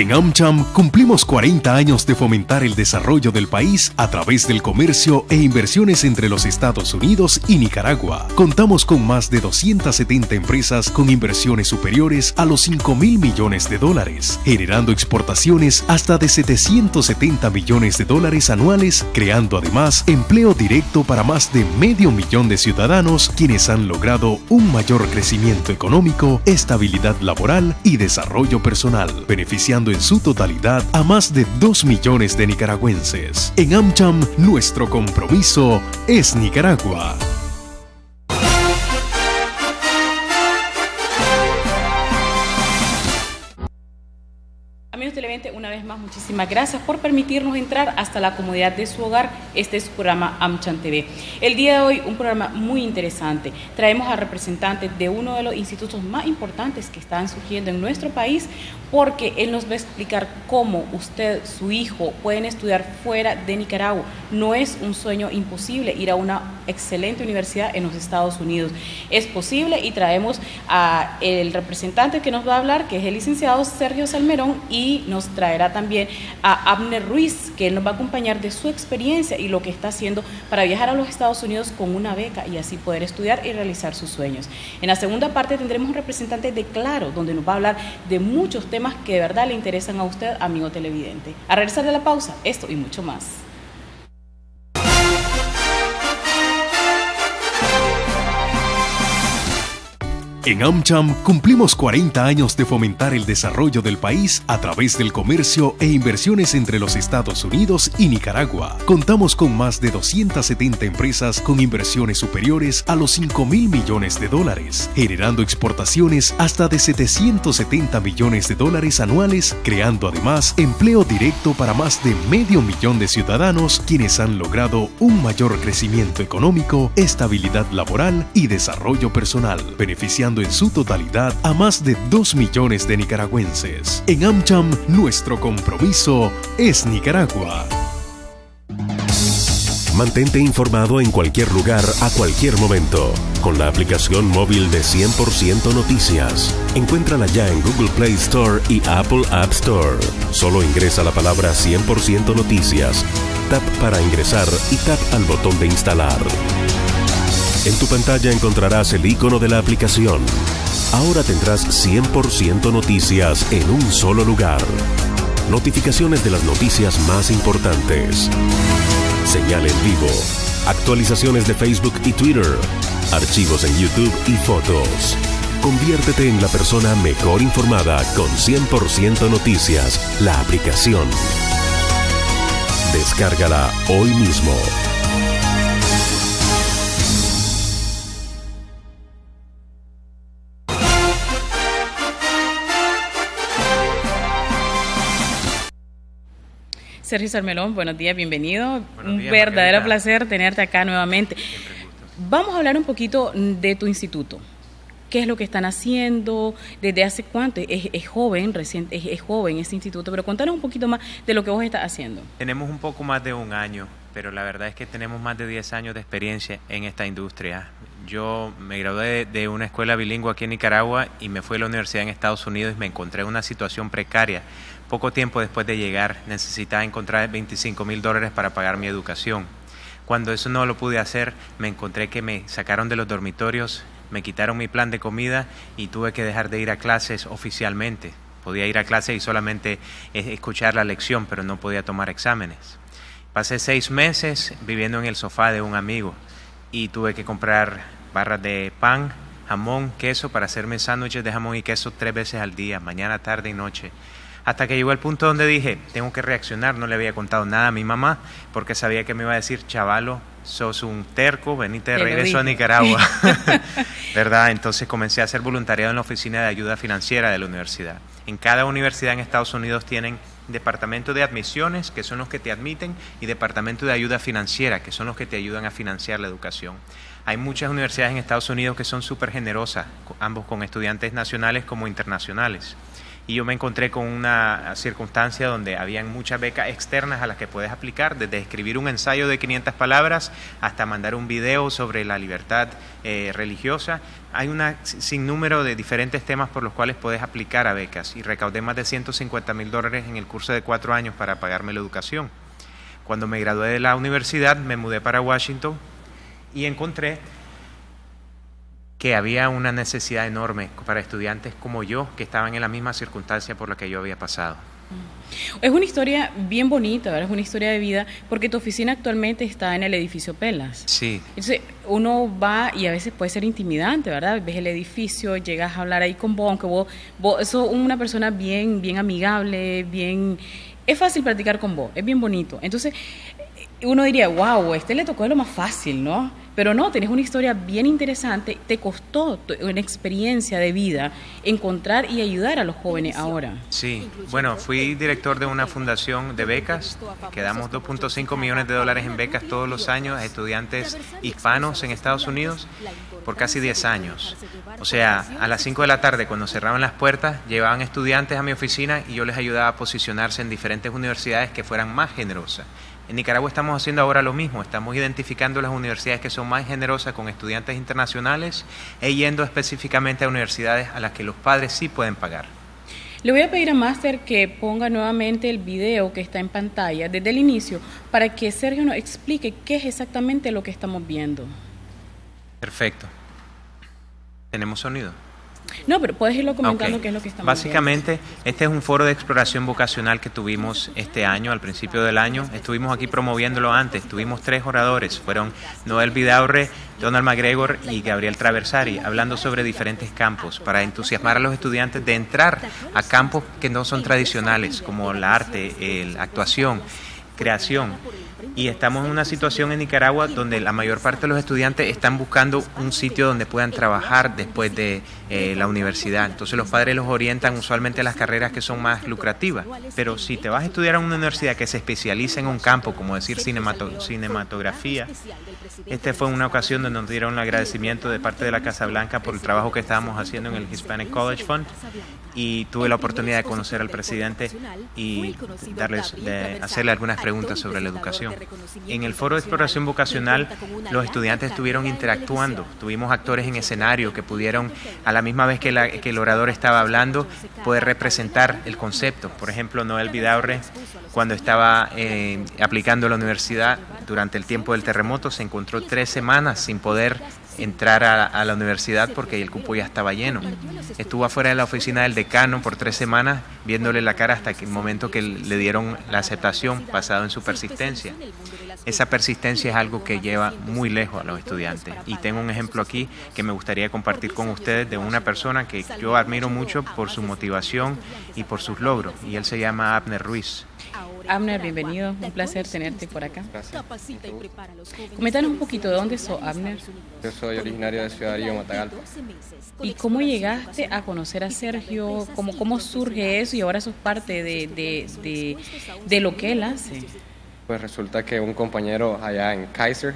En AmCham cumplimos 40 años de fomentar el desarrollo del país a través del comercio e inversiones entre los Estados Unidos y Nicaragua. Contamos con más de 270 empresas con inversiones superiores a los 5 mil millones de dólares, generando exportaciones hasta de 770 millones de dólares anuales, creando además empleo directo para más de medio millón de ciudadanos quienes han logrado un mayor crecimiento económico, estabilidad laboral y desarrollo personal, beneficiando en su totalidad a más de 2 millones de nicaragüenses. En AmCham, nuestro compromiso es Nicaragua. Una vez más, muchísimas gracias por permitirnos entrar hasta la comodidad de su hogar. Este es su programa AmChan TV. El día de hoy, un programa muy interesante. Traemos a representantes de uno de los institutos más importantes que están surgiendo en nuestro país, porque él nos va a explicar cómo usted, su hijo, pueden estudiar fuera de Nicaragua. No es un sueño imposible ir a una excelente universidad en los Estados Unidos. Es posible y traemos a el representante que nos va a hablar, que es el licenciado Sergio Salmerón, y nos traerá también a Abner Ruiz, que él nos va a acompañar de su experiencia y lo que está haciendo para viajar a los Estados Unidos con una beca y así poder estudiar y realizar sus sueños. En la segunda parte tendremos un representante de Claro, donde nos va a hablar de muchos temas que de verdad le interesan a usted, amigo televidente. A regresar de la pausa, esto y mucho más. En AmCham cumplimos 40 años de fomentar el desarrollo del país a través del comercio e inversiones entre los Estados Unidos y Nicaragua. Contamos con más de 270 empresas con inversiones superiores a los 5 mil millones de dólares, generando exportaciones hasta de 770 millones de dólares anuales, creando además empleo directo para más de medio millón de ciudadanos quienes han logrado un mayor crecimiento económico, estabilidad laboral y desarrollo personal, beneficiando en su totalidad a más de 2 millones de nicaragüenses. En AmCham, nuestro compromiso es Nicaragua. Mantente informado en cualquier lugar a cualquier momento con la aplicación móvil de 100% Noticias. Encuéntrala ya en Google Play Store y Apple App Store. Solo ingresa la palabra 100% Noticias, tap para ingresar y tap al botón de instalar. En tu pantalla encontrarás el icono de la aplicación. Ahora tendrás 100% noticias en un solo lugar. Notificaciones de las noticias más importantes. Señal en vivo. Actualizaciones de Facebook y Twitter. Archivos en YouTube y fotos. Conviértete en la persona mejor informada con 100% noticias, la aplicación. Descárgala hoy mismo. Sergio Sarmelón, buenos días, bienvenido. un verdadero placer tenerte acá nuevamente. Vamos a hablar un poquito de tu instituto. ¿Qué es lo que están haciendo? ¿Desde hace cuánto? Es, joven, reciente, es, joven este instituto, pero contanos un poquito más de lo que vos estás haciendo. Tenemos un poco más de un año, pero la verdad es que tenemos más de 10 años de experiencia en esta industria. Yo me gradué de una escuela bilingüe aquí en Nicaragua y me fui a la universidad en Estados Unidos y me encontré en una situación precaria poco tiempo después de llegar necesitaba encontrar 25 mil dólares para pagar mi educación. Cuando eso no lo pude hacer, me encontré que me sacaron de los dormitorios, me quitaron mi plan de comida y tuve que dejar de ir a clases oficialmente. Podía ir a clases y solamente escuchar la lección, pero no podía tomar exámenes. Pasé seis meses viviendo en el sofá de un amigo y tuve que comprar barras de pan, jamón, queso para hacerme sándwiches de jamón y queso tres veces al día, mañana, tarde y noche hasta que llegó el punto donde dije, tengo que reaccionar, no le había contado nada a mi mamá, porque sabía que me iba a decir, chavalo, sos un terco, venite de regreso a Nicaragua, ¿verdad? Entonces comencé a hacer voluntariado en la oficina de ayuda financiera de la universidad. En cada universidad en Estados Unidos tienen departamento de admisiones, que son los que te admiten, y departamento de ayuda financiera, que son los que te ayudan a financiar la educación. Hay muchas universidades en Estados Unidos que son súper generosas, ambos con estudiantes nacionales como internacionales. Y yo me encontré con una circunstancia donde habían muchas becas externas a las que puedes aplicar, desde escribir un ensayo de 500 palabras hasta mandar un video sobre la libertad eh, religiosa. Hay un sinnúmero de diferentes temas por los cuales puedes aplicar a becas y recaudé más de 150 mil dólares en el curso de cuatro años para pagarme la educación. Cuando me gradué de la universidad me mudé para Washington y encontré que había una necesidad enorme para estudiantes como yo que estaban en la misma circunstancia por la que yo había pasado. Mm. Es una historia bien bonita, ¿verdad? Es una historia de vida, porque tu oficina actualmente está en el edificio Pelas. Sí. Entonces, uno va y a veces puede ser intimidante, ¿verdad? Ves el edificio, llegas a hablar ahí con vos, aunque vos, vos sos una persona bien, bien amigable, bien... Es fácil practicar con vos, es bien bonito. Entonces, uno diría, wow, este le tocó de lo más fácil, ¿no? Pero no, tenés una historia bien interesante, te costó una experiencia de vida encontrar y ayudar a los jóvenes ahora. Sí, bueno, fui director de una fundación de becas, que damos 2.5 millones de dólares en becas todos los años a estudiantes hispanos en Estados Unidos por casi 10 años. O sea, a las 5 de la tarde, cuando cerraban las puertas, llevaban estudiantes a mi oficina y yo les ayudaba a posicionarse en diferentes universidades que fueran más generosas. En Nicaragua estamos haciendo ahora lo mismo, estamos identificando las universidades que son más generosas con estudiantes internacionales e yendo específicamente a universidades a las que los padres sí pueden pagar. Le voy a pedir a Master que ponga nuevamente el video que está en pantalla desde el inicio para que Sergio nos explique qué es exactamente lo que estamos viendo. Perfecto. ¿Tenemos sonido? No, pero puedes irlo comentando qué es lo que estamos Básicamente, este es un foro de exploración vocacional que tuvimos este año, al principio del año. Estuvimos aquí promoviéndolo antes. Tuvimos tres oradores. Fueron Noel Vidaurre, Donald McGregor y Gabriel Traversari, hablando sobre diferentes campos para entusiasmar a los estudiantes de entrar a campos que no son tradicionales, como la arte, la actuación, creación y estamos en una situación en Nicaragua donde la mayor parte de los estudiantes están buscando un sitio donde puedan trabajar después de eh, la universidad. Entonces los padres los orientan usualmente a las carreras que son más lucrativas. Pero si te vas a estudiar en una universidad que se especializa en un campo, como decir cinematografía, esta fue una ocasión donde nos dieron un agradecimiento de parte de la Casa Blanca por el trabajo que estábamos haciendo en el Hispanic College Fund y tuve la oportunidad de conocer al presidente y darles, hacerle algunas preguntas sobre la educación. En el foro de exploración vocacional, los estudiantes estuvieron interactuando. Tuvimos actores en escenario que pudieron, a la misma vez que, el orador estaba hablando, poder representar el concepto. Por ejemplo, Noel Vidaurre, cuando estaba eh, aplicando a la universidad durante el tiempo del terremoto, se encontró tres semanas sin poder entrar a, la universidad porque el cupo ya estaba lleno. Estuvo afuera de la oficina del decano por tres semanas viéndole la cara hasta el momento que le dieron la aceptación basado en su persistencia. Esa persistencia es algo que lleva muy lejos a los estudiantes. Y tengo un ejemplo aquí que me gustaría compartir con ustedes de una persona que yo admiro mucho por su motivación y por sus logros. Y él se llama Abner Ruiz. Abner, bienvenido. Un placer tenerte por acá. Gracias. Coméntanos un poquito de dónde sos, Abner. Yo soy originario de Ciudad Río, Matagalpa. ¿Y cómo llegaste a conocer a Sergio? ¿Cómo, cómo surge eso y ahora sos parte de, de, de, lo que él hace? Pues resulta que un compañero allá en Kaiser,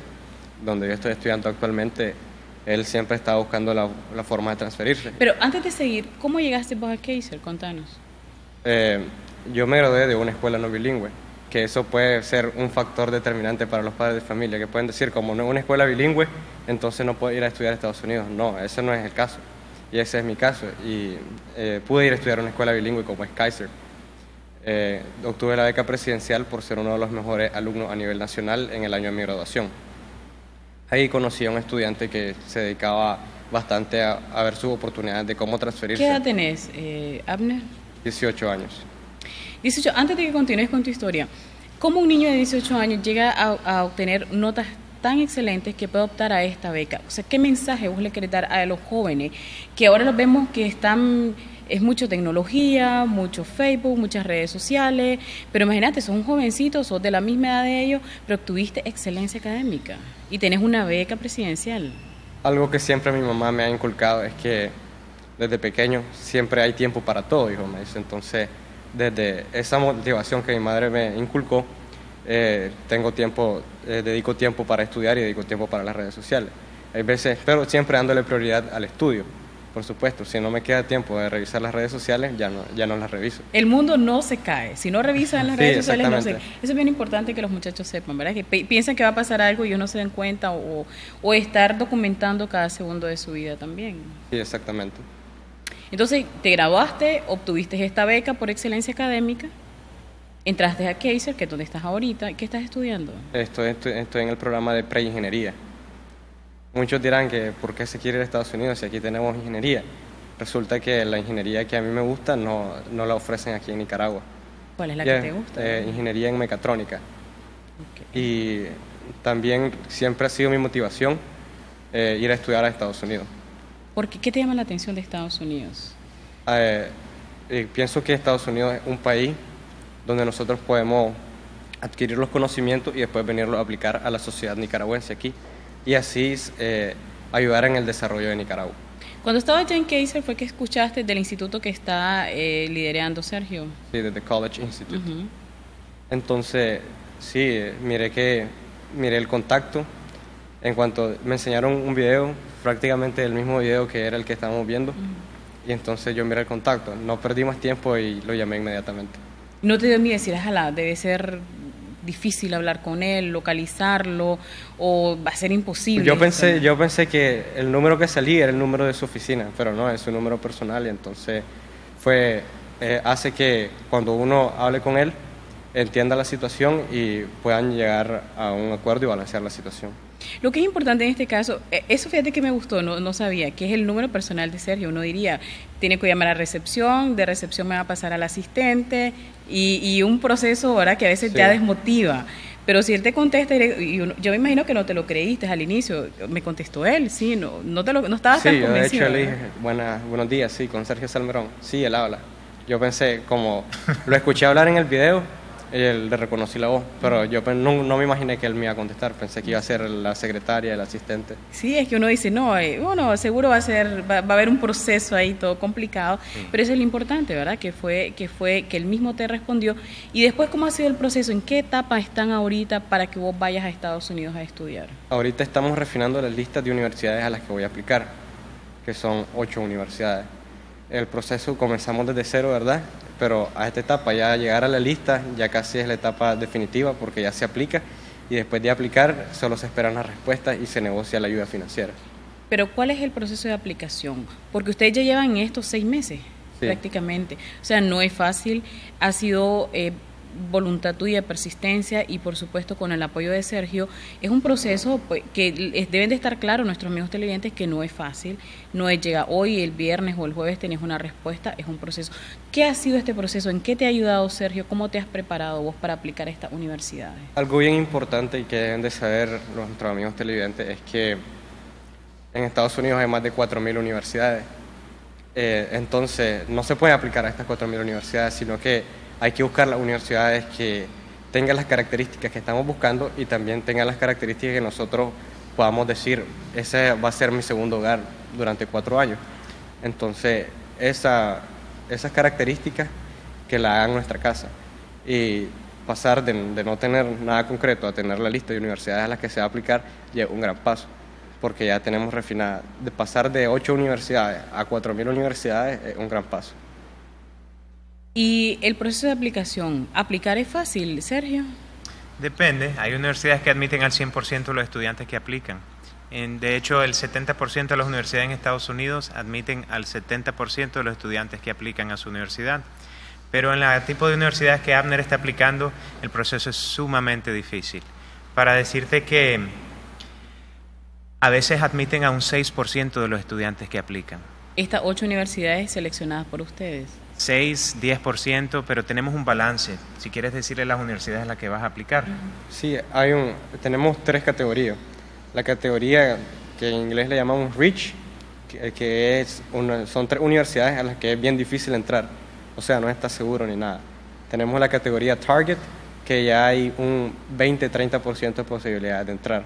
donde yo estoy estudiando actualmente, él siempre estaba buscando la, la forma de transferirse. Pero antes de seguir, ¿cómo llegaste vos a Kaiser? Contanos. Eh, yo me gradué de una escuela no bilingüe, que eso puede ser un factor determinante para los padres de familia, que pueden decir, como no es una escuela bilingüe, entonces no puedo ir a estudiar a Estados Unidos. No, ese no es el caso. Y ese es mi caso. Y eh, pude ir a estudiar a una escuela bilingüe como es Kaiser. Eh, obtuve la beca presidencial por ser uno de los mejores alumnos a nivel nacional en el año de mi graduación. Ahí conocí a un estudiante que se dedicaba bastante a, ver sus oportunidades de cómo transferirse. ¿Qué edad tenés, eh, Abner? 18 años. 18, antes de que continúes con tu historia, ¿cómo un niño de 18 años llega a, obtener notas tan excelentes que puede optar a esta beca? O sea, ¿qué mensaje vos le querés dar a los jóvenes que ahora los vemos que están, es mucho tecnología, mucho Facebook, muchas redes sociales, pero imagínate, sos un jovencito, sos de la misma edad de ellos, pero obtuviste excelencia académica y tenés una beca presidencial? Algo que siempre mi mamá me ha inculcado es que desde pequeño siempre hay tiempo para todo, hijo, me dice, entonces desde esa motivación que mi madre me inculcó, eh, tengo tiempo, eh, dedico tiempo para estudiar y dedico tiempo para las redes sociales. Hay veces, pero siempre dándole prioridad al estudio. por supuesto. Si no me queda tiempo de revisar las redes sociales, ya no, ya no las reviso. El mundo no se cae. Si no revisan las redes sociales, no se Eso es bien importante que los muchachos sepan, ¿verdad? Que piensan que va a pasar algo y ellos no se den cuenta o, o estar documentando cada segundo de su vida también. Sí, exactamente. Entonces, te graduaste, obtuviste esta beca por excelencia académica, entraste a Kaiser, que es donde estás ahorita. ¿Qué estás estudiando? Estoy, estoy, en el programa de preingeniería. Muchos dirán que por qué se quiere ir a Estados Unidos si aquí tenemos ingeniería. Resulta que la ingeniería que a mí me gusta no, no la ofrecen aquí en Nicaragua. ¿Cuál es la que te gusta? Eh, ingeniería en mecatrónica. Y también siempre ha sido mi motivación eh, ir a estudiar a Estados Unidos. ¿Por qué? ¿Qué te llama la atención de Estados Unidos? Eh, pienso que Estados Unidos es un país donde nosotros podemos adquirir los conocimientos y después venirlos a aplicar a la sociedad nicaragüense aquí y así eh, ayudar en el desarrollo de Nicaragua. Cuando estaba allá en Kaiser fue que escuchaste del instituto que está eh, liderando Sergio. Sí, de The College Institute. Entonces, sí, miré que miré el contacto. En cuanto me enseñaron un video, prácticamente el mismo video que era el que estábamos viendo, y entonces yo miré el contacto. No perdí más tiempo y lo llamé inmediatamente. ¿No te dio miedo decir, ojalá, debe ser difícil hablar con él, localizarlo, o va a ser imposible? Yo pensé, yo pensé que el número que salía era el número de su oficina, pero no, es su número personal y entonces fue, eh, hace que cuando uno hable con él, entienda la situación y puedan llegar a un acuerdo y balancear la situación. Lo que es importante en este caso, eh, eso fíjate que me gustó, no, no sabía, que es el número personal de Sergio. Uno diría, tiene que llamar a recepción, de recepción me va a pasar al asistente y, un proceso ahora que a veces ya desmotiva. Pero si él te contesta, y yo me imagino que no te lo creíste al inicio, me contestó él, sí, no, no, te lo, no estabas tan convencido. Sí, de hecho le dije, buenos días, sí, con Sergio Salmerón, sí, él habla. Yo pensé, como lo escuché hablar en el video, él le reconocí la voz, pero yo no, no, me imaginé que él me iba a contestar, pensé que iba a ser la secretaria, el asistente. Sí, es que uno dice, no, eh, bueno, seguro va a ser, va, a haber un proceso ahí todo complicado, pero eso es lo importante, ¿verdad? Que fue, que fue, que él mismo te respondió. Y después, ¿cómo ha sido el proceso? ¿En qué etapa están ahorita para que vos vayas a Estados Unidos a estudiar? Ahorita estamos refinando las listas de universidades a las que voy a aplicar, que son ocho universidades. El proceso comenzamos desde cero, ¿verdad? Pero a esta etapa ya llegar a la lista ya casi es la etapa definitiva porque ya se aplica y después de aplicar solo se esperan las respuestas y se negocia la ayuda financiera. Pero ¿cuál es el proceso de aplicación? Porque ustedes ya llevan estos seis meses prácticamente. O sea, no es fácil. Ha sido eh, voluntad tuya, persistencia y por supuesto con el apoyo de Sergio, es un proceso pues, que deben de estar claros nuestros amigos televidentes que no es fácil, no es llega hoy, el viernes o el jueves tenés una respuesta, es un proceso. ¿Qué ha sido este proceso? ¿En qué te ha ayudado Sergio? ¿Cómo te has preparado vos para aplicar estas universidades? Algo bien importante y que deben de saber nuestros amigos televidentes es que en Estados Unidos hay más de 4.000 universidades. Eh, entonces, no se puede aplicar a estas 4.000 universidades, sino que hay que buscar las universidades que tengan las características que estamos buscando y también tengan las características que nosotros podamos decir, ese va a ser mi segundo hogar durante cuatro años. Entonces, esa, esas características que la hagan nuestra casa y pasar de, no tener nada concreto a tener la lista de universidades a las que se va a aplicar ya un gran paso, porque ya tenemos refinada. De pasar de ocho universidades a cuatro mil universidades es un gran paso. ¿Y el proceso de aplicación? ¿Aplicar es fácil, Sergio? Depende. Hay universidades que admiten al 100% de los estudiantes que aplican. de hecho, el 70% de las universidades en Estados Unidos admiten al 70% de los estudiantes que aplican a su universidad. Pero en el tipo de universidades que Abner está aplicando, el proceso es sumamente difícil. Para decirte que a veces admiten a un 6% de los estudiantes que aplican. Estas ocho universidades seleccionadas por ustedes. 6, 10%, pero tenemos un balance. Si quieres decirle a las universidades a las que vas a aplicar. Sí, hay un, tenemos tres categorías. La categoría que en inglés le llamamos REACH, que, es son tres universidades a las que es bien difícil entrar. O sea, no está seguro ni nada. Tenemos la categoría Target, que ya hay un 20-30% de posibilidad de entrar.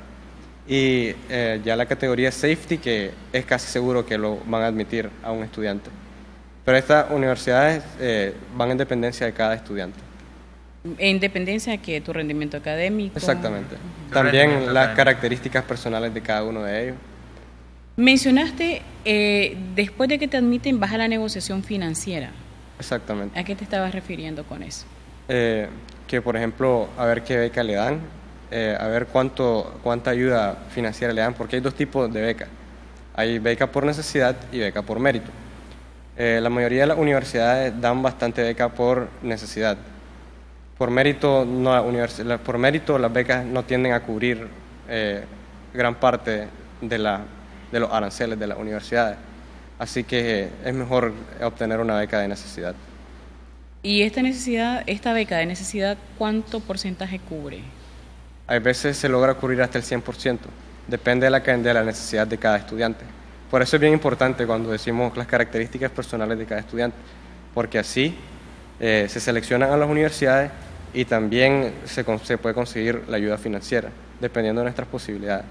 Y eh, ya la categoría Safety, que es casi seguro que lo van a admitir a un estudiante. Pero estas universidades eh, van en dependencia de cada estudiante. En dependencia de que tu rendimiento académico. Exactamente. También las características personales de cada uno de ellos. Mencionaste, eh, después de que te admiten, vas a la negociación financiera. Exactamente. ¿A qué te estabas refiriendo con eso? Eh, que, por ejemplo, a ver qué beca le dan, eh, a ver cuánto, cuánta ayuda financiera le dan, porque hay dos tipos de beca. Hay beca por necesidad y beca por mérito. La mayoría de las universidades dan bastante beca por necesidad. Por mérito, no, por mérito las becas no tienden a cubrir gran parte de la de los aranceles de las universidades. Así que es mejor obtener una beca de necesidad. ¿Y esta necesidad, esta beca de necesidad, cuánto porcentaje cubre? A veces se logra cubrir hasta el 100%, depende de la, de la necesidad de cada estudiante. Por eso es bien importante cuando decimos las características personales de cada estudiante, porque así eh, se seleccionan a las universidades y también se, puede conseguir la ayuda financiera, dependiendo de nuestras posibilidades.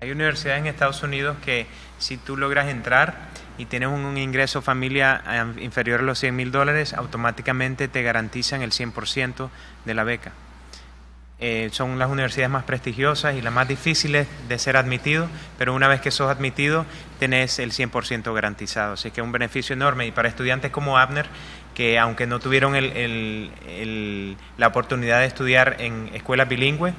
Hay universidades en Estados Unidos que si tú logras entrar y tienes un ingreso familia eh, inferior a los 100 mil dólares, automáticamente te garantizan el 100% de la beca. Eh, son las universidades más prestigiosas y las más difíciles de ser admitido, pero una vez que sos admitido, tenés el 100% garantizado. Así que es un beneficio enorme. Y para estudiantes como Abner, que aunque no tuvieron la oportunidad de estudiar en escuelas bilingües,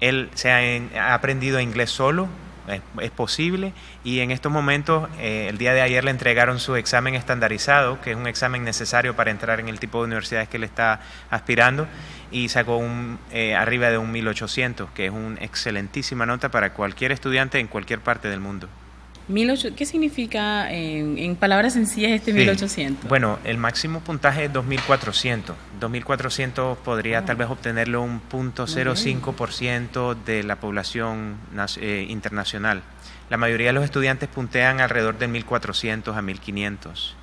él se ha, aprendido inglés solo, es, posible, y en estos momentos, eh, el día de ayer le entregaron su examen estandarizado, que es un examen necesario para entrar en el tipo de universidades que él está aspirando, y sacó un, eh, arriba de un 1800, que es una excelentísima nota para cualquier estudiante en cualquier parte del mundo. ¿Qué significa en, palabras sencillas este 1800? Bueno, el máximo puntaje es 2400. 2400 podría tal vez obtenerlo un punto 0,5% de la población eh, internacional. La mayoría de los estudiantes puntean alrededor de 1400 a 1500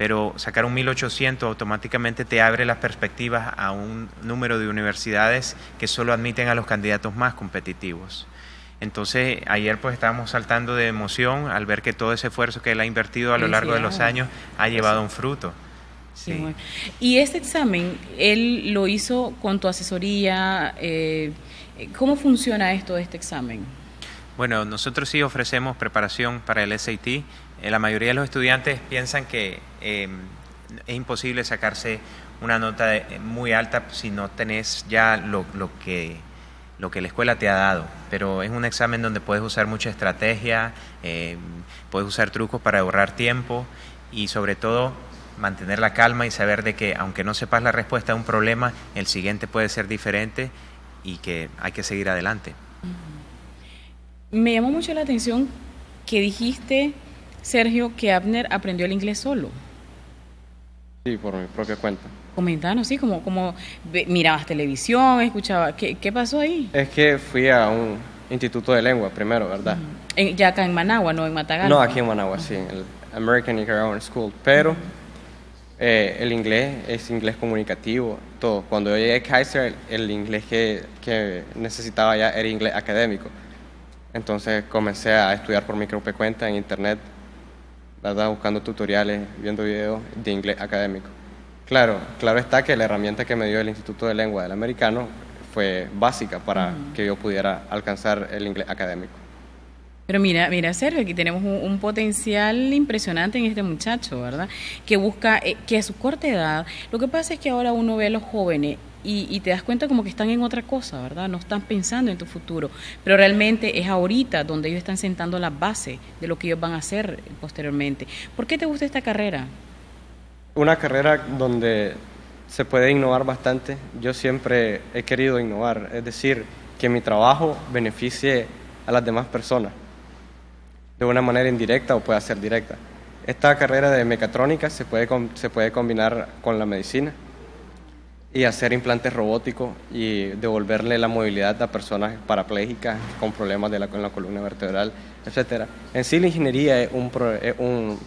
pero sacar un 1800 automáticamente te abre las perspectivas a un número de universidades que solo admiten a los candidatos más competitivos. Entonces, ayer pues estábamos saltando de emoción al ver que todo ese esfuerzo que él ha invertido a lo largo de los años ha llevado un fruto. Sí. Y este examen, él lo hizo con tu asesoría. Eh, ¿Cómo funciona esto de este examen? Bueno, nosotros sí ofrecemos preparación para el SAT. Eh, la mayoría de los estudiantes piensan que eh, es imposible sacarse una nota muy alta si no tenés ya lo, lo que lo que la escuela te ha dado, pero es un examen donde puedes usar mucha estrategia, eh, puedes usar trucos para ahorrar tiempo y sobre todo mantener la calma y saber de que aunque no sepas la respuesta a un problema, el siguiente puede ser diferente y que hay que seguir adelante. Me llamó mucho la atención que dijiste, Sergio, que Abner aprendió el inglés solo. Sí, por mi propia cuenta. Comentanos, sí, como, como mirabas televisión, escuchabas, ¿qué, ¿qué, pasó ahí? Es que fui a un instituto de lengua primero, ¿verdad? ya acá en Managua, no en Matagalpa. No, aquí en Managua, sí, el American Nicaraguan School, pero eh, el inglés es inglés comunicativo, todo. Cuando yo llegué a Kaiser, el, inglés que, que, necesitaba ya era inglés académico. Entonces comencé a estudiar por mi propia cuenta en internet, ¿verdad? Buscando tutoriales, viendo videos de inglés académico. Claro, claro está que la herramienta que me dio el Instituto de Lengua del Americano fue básica para que yo pudiera alcanzar el inglés académico. Pero mira, mira, Sergio, aquí tenemos un, potencial impresionante en este muchacho, ¿verdad? Que busca, eh, que a su corta edad, lo que pasa es que ahora uno ve a los jóvenes y, y, te das cuenta como que están en otra cosa, ¿verdad? No están pensando en tu futuro, pero realmente es ahorita donde ellos están sentando la base de lo que ellos van a hacer posteriormente. ¿Por qué te gusta esta carrera? Una carrera donde se puede innovar bastante. Yo siempre he querido innovar, es decir, que mi trabajo beneficie a las demás personas de una manera indirecta o puede ser directa. Esta carrera de mecatrónica se puede, se puede combinar con la medicina y hacer implantes robóticos y devolverle la movilidad a personas parapléjicas con problemas de la, con la columna vertebral, etc. En sí la ingeniería es un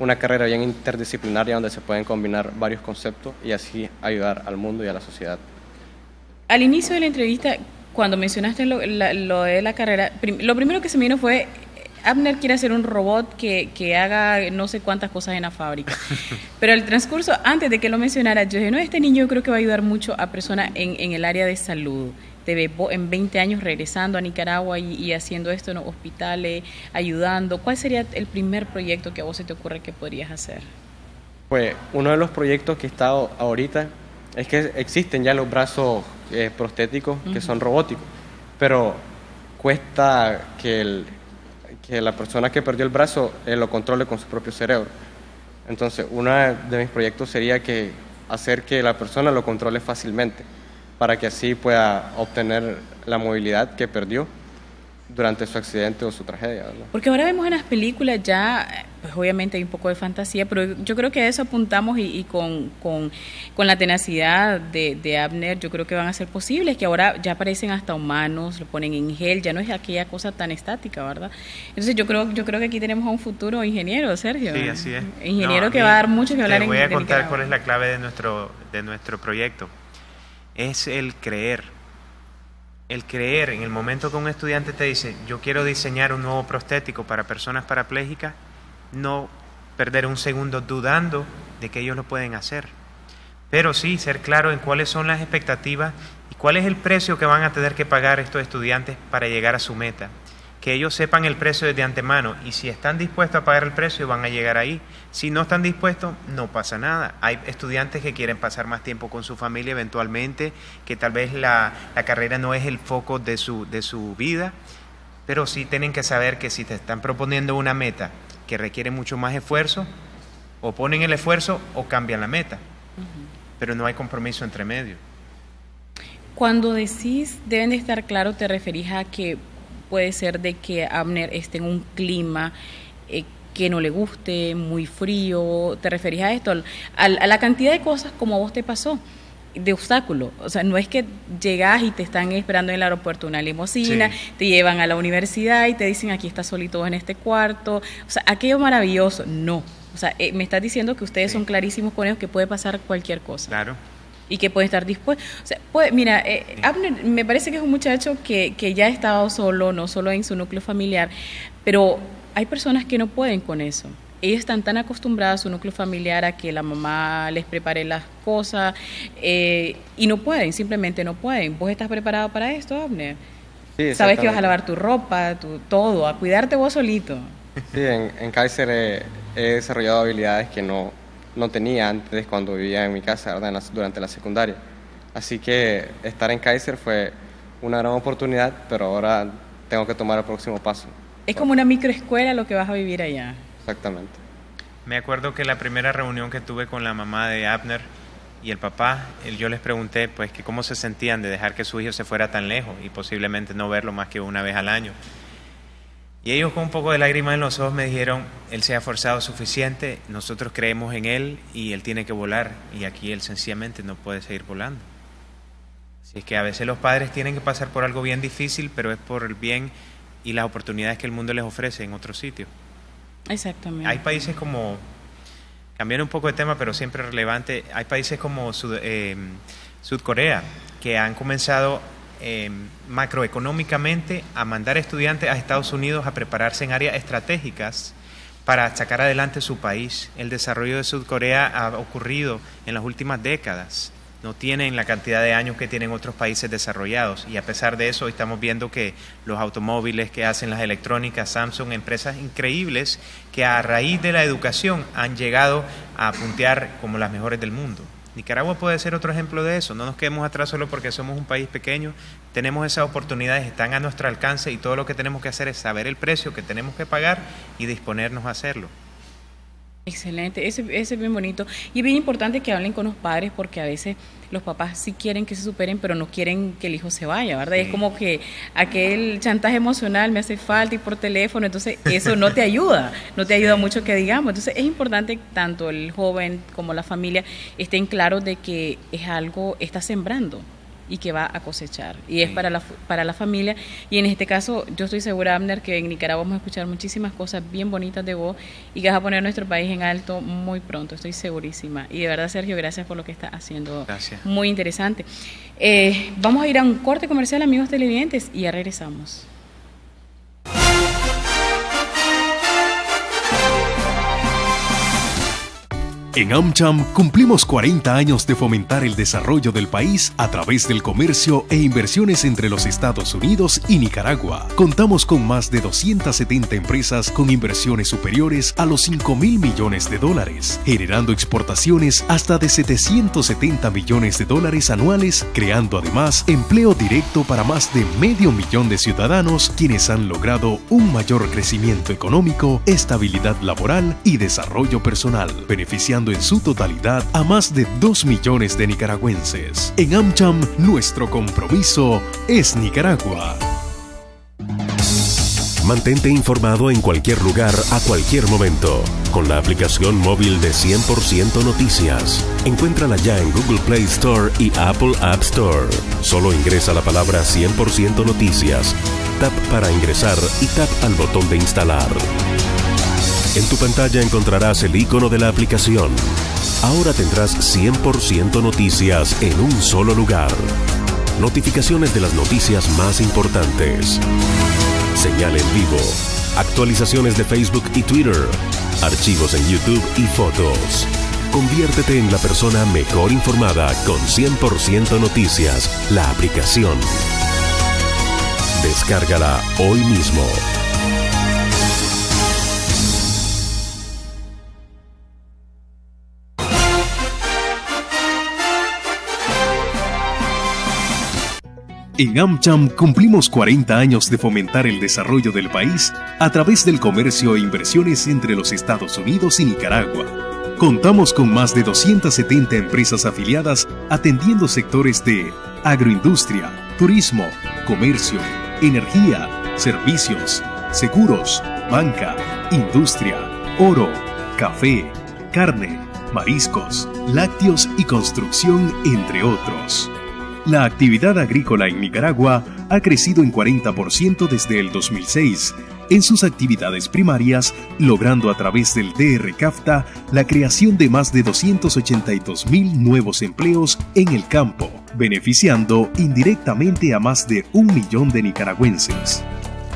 una carrera bien interdisciplinaria donde se pueden combinar varios conceptos y así ayudar al mundo y a la sociedad. Al inicio de la entrevista, cuando mencionaste lo, de la carrera, lo primero que se me vino fue, Abner quiere hacer un robot que, que, haga no sé cuántas cosas en la fábrica. Pero el transcurso, antes de que lo mencionara, yo dije, no, este niño creo que va a ayudar mucho a personas en, en el área de salud te en 20 años regresando a Nicaragua y, haciendo esto en los hospitales, ayudando? ¿Cuál sería el primer proyecto que a vos se te ocurre que podrías hacer? Pues uno de los proyectos que he estado ahorita es que existen ya los brazos eh, prostéticos que son robóticos, pero cuesta que, el, que la persona que perdió el brazo eh, lo controle con su propio cerebro. Entonces, uno de mis proyectos sería que hacer que la persona lo controle fácilmente, para que así pueda obtener la movilidad que perdió durante su accidente o su tragedia. Porque ahora vemos en las películas ya, pues obviamente hay un poco de fantasía, pero yo creo que a eso apuntamos y, con, con, la tenacidad de, de, Abner, yo creo que van a ser posibles, que ahora ya aparecen hasta humanos, lo ponen en gel, ya no es aquella cosa tan estática, ¿verdad? Entonces yo creo, yo creo que aquí tenemos a un futuro ingeniero, Sergio. Sí, así es. Ingeniero que va a dar mucho que hablar te voy a contar cuál es la clave de nuestro, de nuestro proyecto. Es el creer el creer en el momento que un estudiante te dice, yo quiero diseñar un nuevo prostético para personas parapléjicas, no perder un segundo dudando de que ellos lo pueden hacer. Pero sí ser claro en cuáles son las expectativas y cuál es el precio que van a tener que pagar estos estudiantes para llegar a su meta que ellos sepan el precio de antemano y si están dispuestos a pagar el precio van a llegar ahí. Si no están dispuestos, no pasa nada. Hay estudiantes que quieren pasar más tiempo con su familia eventualmente, que tal vez la, carrera no es el foco de su, de su vida, pero sí tienen que saber que si te están proponiendo una meta que requiere mucho más esfuerzo, o ponen el esfuerzo o cambian la meta, pero no hay compromiso entre medio. Cuando decís deben de estar claro, te referís a que puede ser de que Abner esté en un clima eh, que no le guste, muy frío. ¿Te referís a esto? A, la cantidad de cosas como a vos te pasó de obstáculo. O sea, no es que llegas y te están esperando en el aeropuerto una limusina, te llevan a la universidad y te dicen aquí estás solito en este cuarto. O sea, aquello maravilloso. No. O sea, eh, me estás diciendo que ustedes son clarísimos con ellos que puede pasar cualquier cosa. Claro y que puede estar dispuesto. O sea, puede, mira, eh, Abner me parece que es un muchacho que, que ya ha estado solo, no solo en su núcleo familiar, pero hay personas que no pueden con eso. Ellos están tan acostumbrados a su núcleo familiar a que la mamá les prepare las cosas eh, y no pueden, simplemente no pueden. ¿Vos estás preparado para esto, Abner? Sí, Sabes que vas a lavar tu ropa, tu, todo, a cuidarte vos solito. Sí, en, en Kaiser he desarrollado habilidades que no, no tenía antes cuando vivía en mi casa durante la secundaria. Así que estar en Kaiser fue una gran oportunidad, pero ahora tengo que tomar el próximo paso. Es como una microescuela lo que vas a vivir allá. Exactamente. Me acuerdo que la primera reunión que tuve con la mamá de Abner y el papá, yo les pregunté pues que cómo se sentían de dejar que su hijo se fuera tan lejos y posiblemente no verlo más que una vez al año. Y ellos con un poco de lágrimas en los ojos me dijeron, él se ha forzado suficiente, nosotros creemos en él y él tiene que volar y aquí él sencillamente no puede seguir volando. Así es que a veces los padres tienen que pasar por algo bien difícil, pero es por el bien y las oportunidades que el mundo les ofrece en otro sitio. Exactamente. Hay países como, cambiar un poco de tema, pero siempre relevante, hay países como Sud, eh, Sudcorea que han comenzado Em, macroeconómicamente a mandar estudiantes a Estados Unidos a prepararse en áreas estratégicas para sacar adelante su país. El desarrollo de Sudcorea ha ocurrido en las últimas décadas. No tienen la cantidad de años que tienen otros países desarrollados. Y a pesar de eso, estamos viendo que los automóviles que hacen las electrónicas, Samsung, empresas increíbles que a raíz de la educación han llegado a puntear como las mejores del mundo. Nicaragua puede ser otro ejemplo de eso. No nos quedemos atrás solo porque somos un país pequeño. Tenemos esas oportunidades, están a nuestro alcance y todo lo que tenemos que hacer es saber el precio que tenemos que pagar y disponernos a hacerlo. Excelente, ese, ese es bien bonito. Y es bien importante que hablen con los padres porque a veces los papás sí quieren que se superen, pero no quieren que el hijo se vaya, ¿verdad? Es como que aquel chantaje emocional me hace falta y por teléfono, entonces eso no te ayuda, no te ayuda mucho que digamos. Entonces es importante que tanto el joven como la familia estén claros de que es algo, está sembrando y que va a cosechar. Y es para la, para la familia. Y en este caso, yo estoy segura, Abner, que en Nicaragua vamos a escuchar muchísimas cosas bien bonitas de vos y que vas a poner nuestro país en alto muy pronto, estoy segurísima. Y de verdad, Sergio, gracias por lo que está haciendo. Gracias. Muy interesante. Eh, vamos a ir a un corte comercial, amigos televidentes, y ya regresamos. En AmCham cumplimos 40 años de fomentar el desarrollo del país a través del comercio e inversiones entre los Estados Unidos y Nicaragua. Contamos con más de 270 empresas con inversiones superiores a los 5 mil millones de dólares, generando exportaciones hasta de 770 millones de dólares anuales, creando además empleo directo para más de medio millón de ciudadanos quienes han logrado un mayor crecimiento económico, estabilidad laboral y desarrollo personal, beneficiando en su totalidad a más de 2 millones de nicaragüenses. En AmCham, nuestro compromiso es Nicaragua. Mantente informado en cualquier lugar a cualquier momento con la aplicación móvil de 100% Noticias. Encuéntrala ya en Google Play Store y Apple App Store. Solo ingresa la palabra 100% Noticias, tap para ingresar y tap al botón de instalar. En tu pantalla encontrarás el icono de la aplicación. Ahora tendrás 100% noticias en un solo lugar. Notificaciones de las noticias más importantes. Señal en vivo. Actualizaciones de Facebook y Twitter. Archivos en YouTube y fotos. Conviértete en la persona mejor informada con 100% noticias, la aplicación. Descárgala hoy mismo. En AmCham cumplimos 40 años de fomentar el desarrollo del país a través del comercio e inversiones entre los Estados Unidos y Nicaragua. Contamos con más de 270 empresas afiliadas atendiendo sectores de agroindustria, turismo, comercio, energía, servicios, seguros, banca, industria, oro, café, carne, mariscos, lácteos y construcción, entre otros. La actividad agrícola en Nicaragua ha crecido en 40% desde el 2006 en sus actividades primarias, logrando a través del DR CAFTA la creación de más de 282 mil nuevos empleos en el campo, beneficiando indirectamente a más de un millón de nicaragüenses.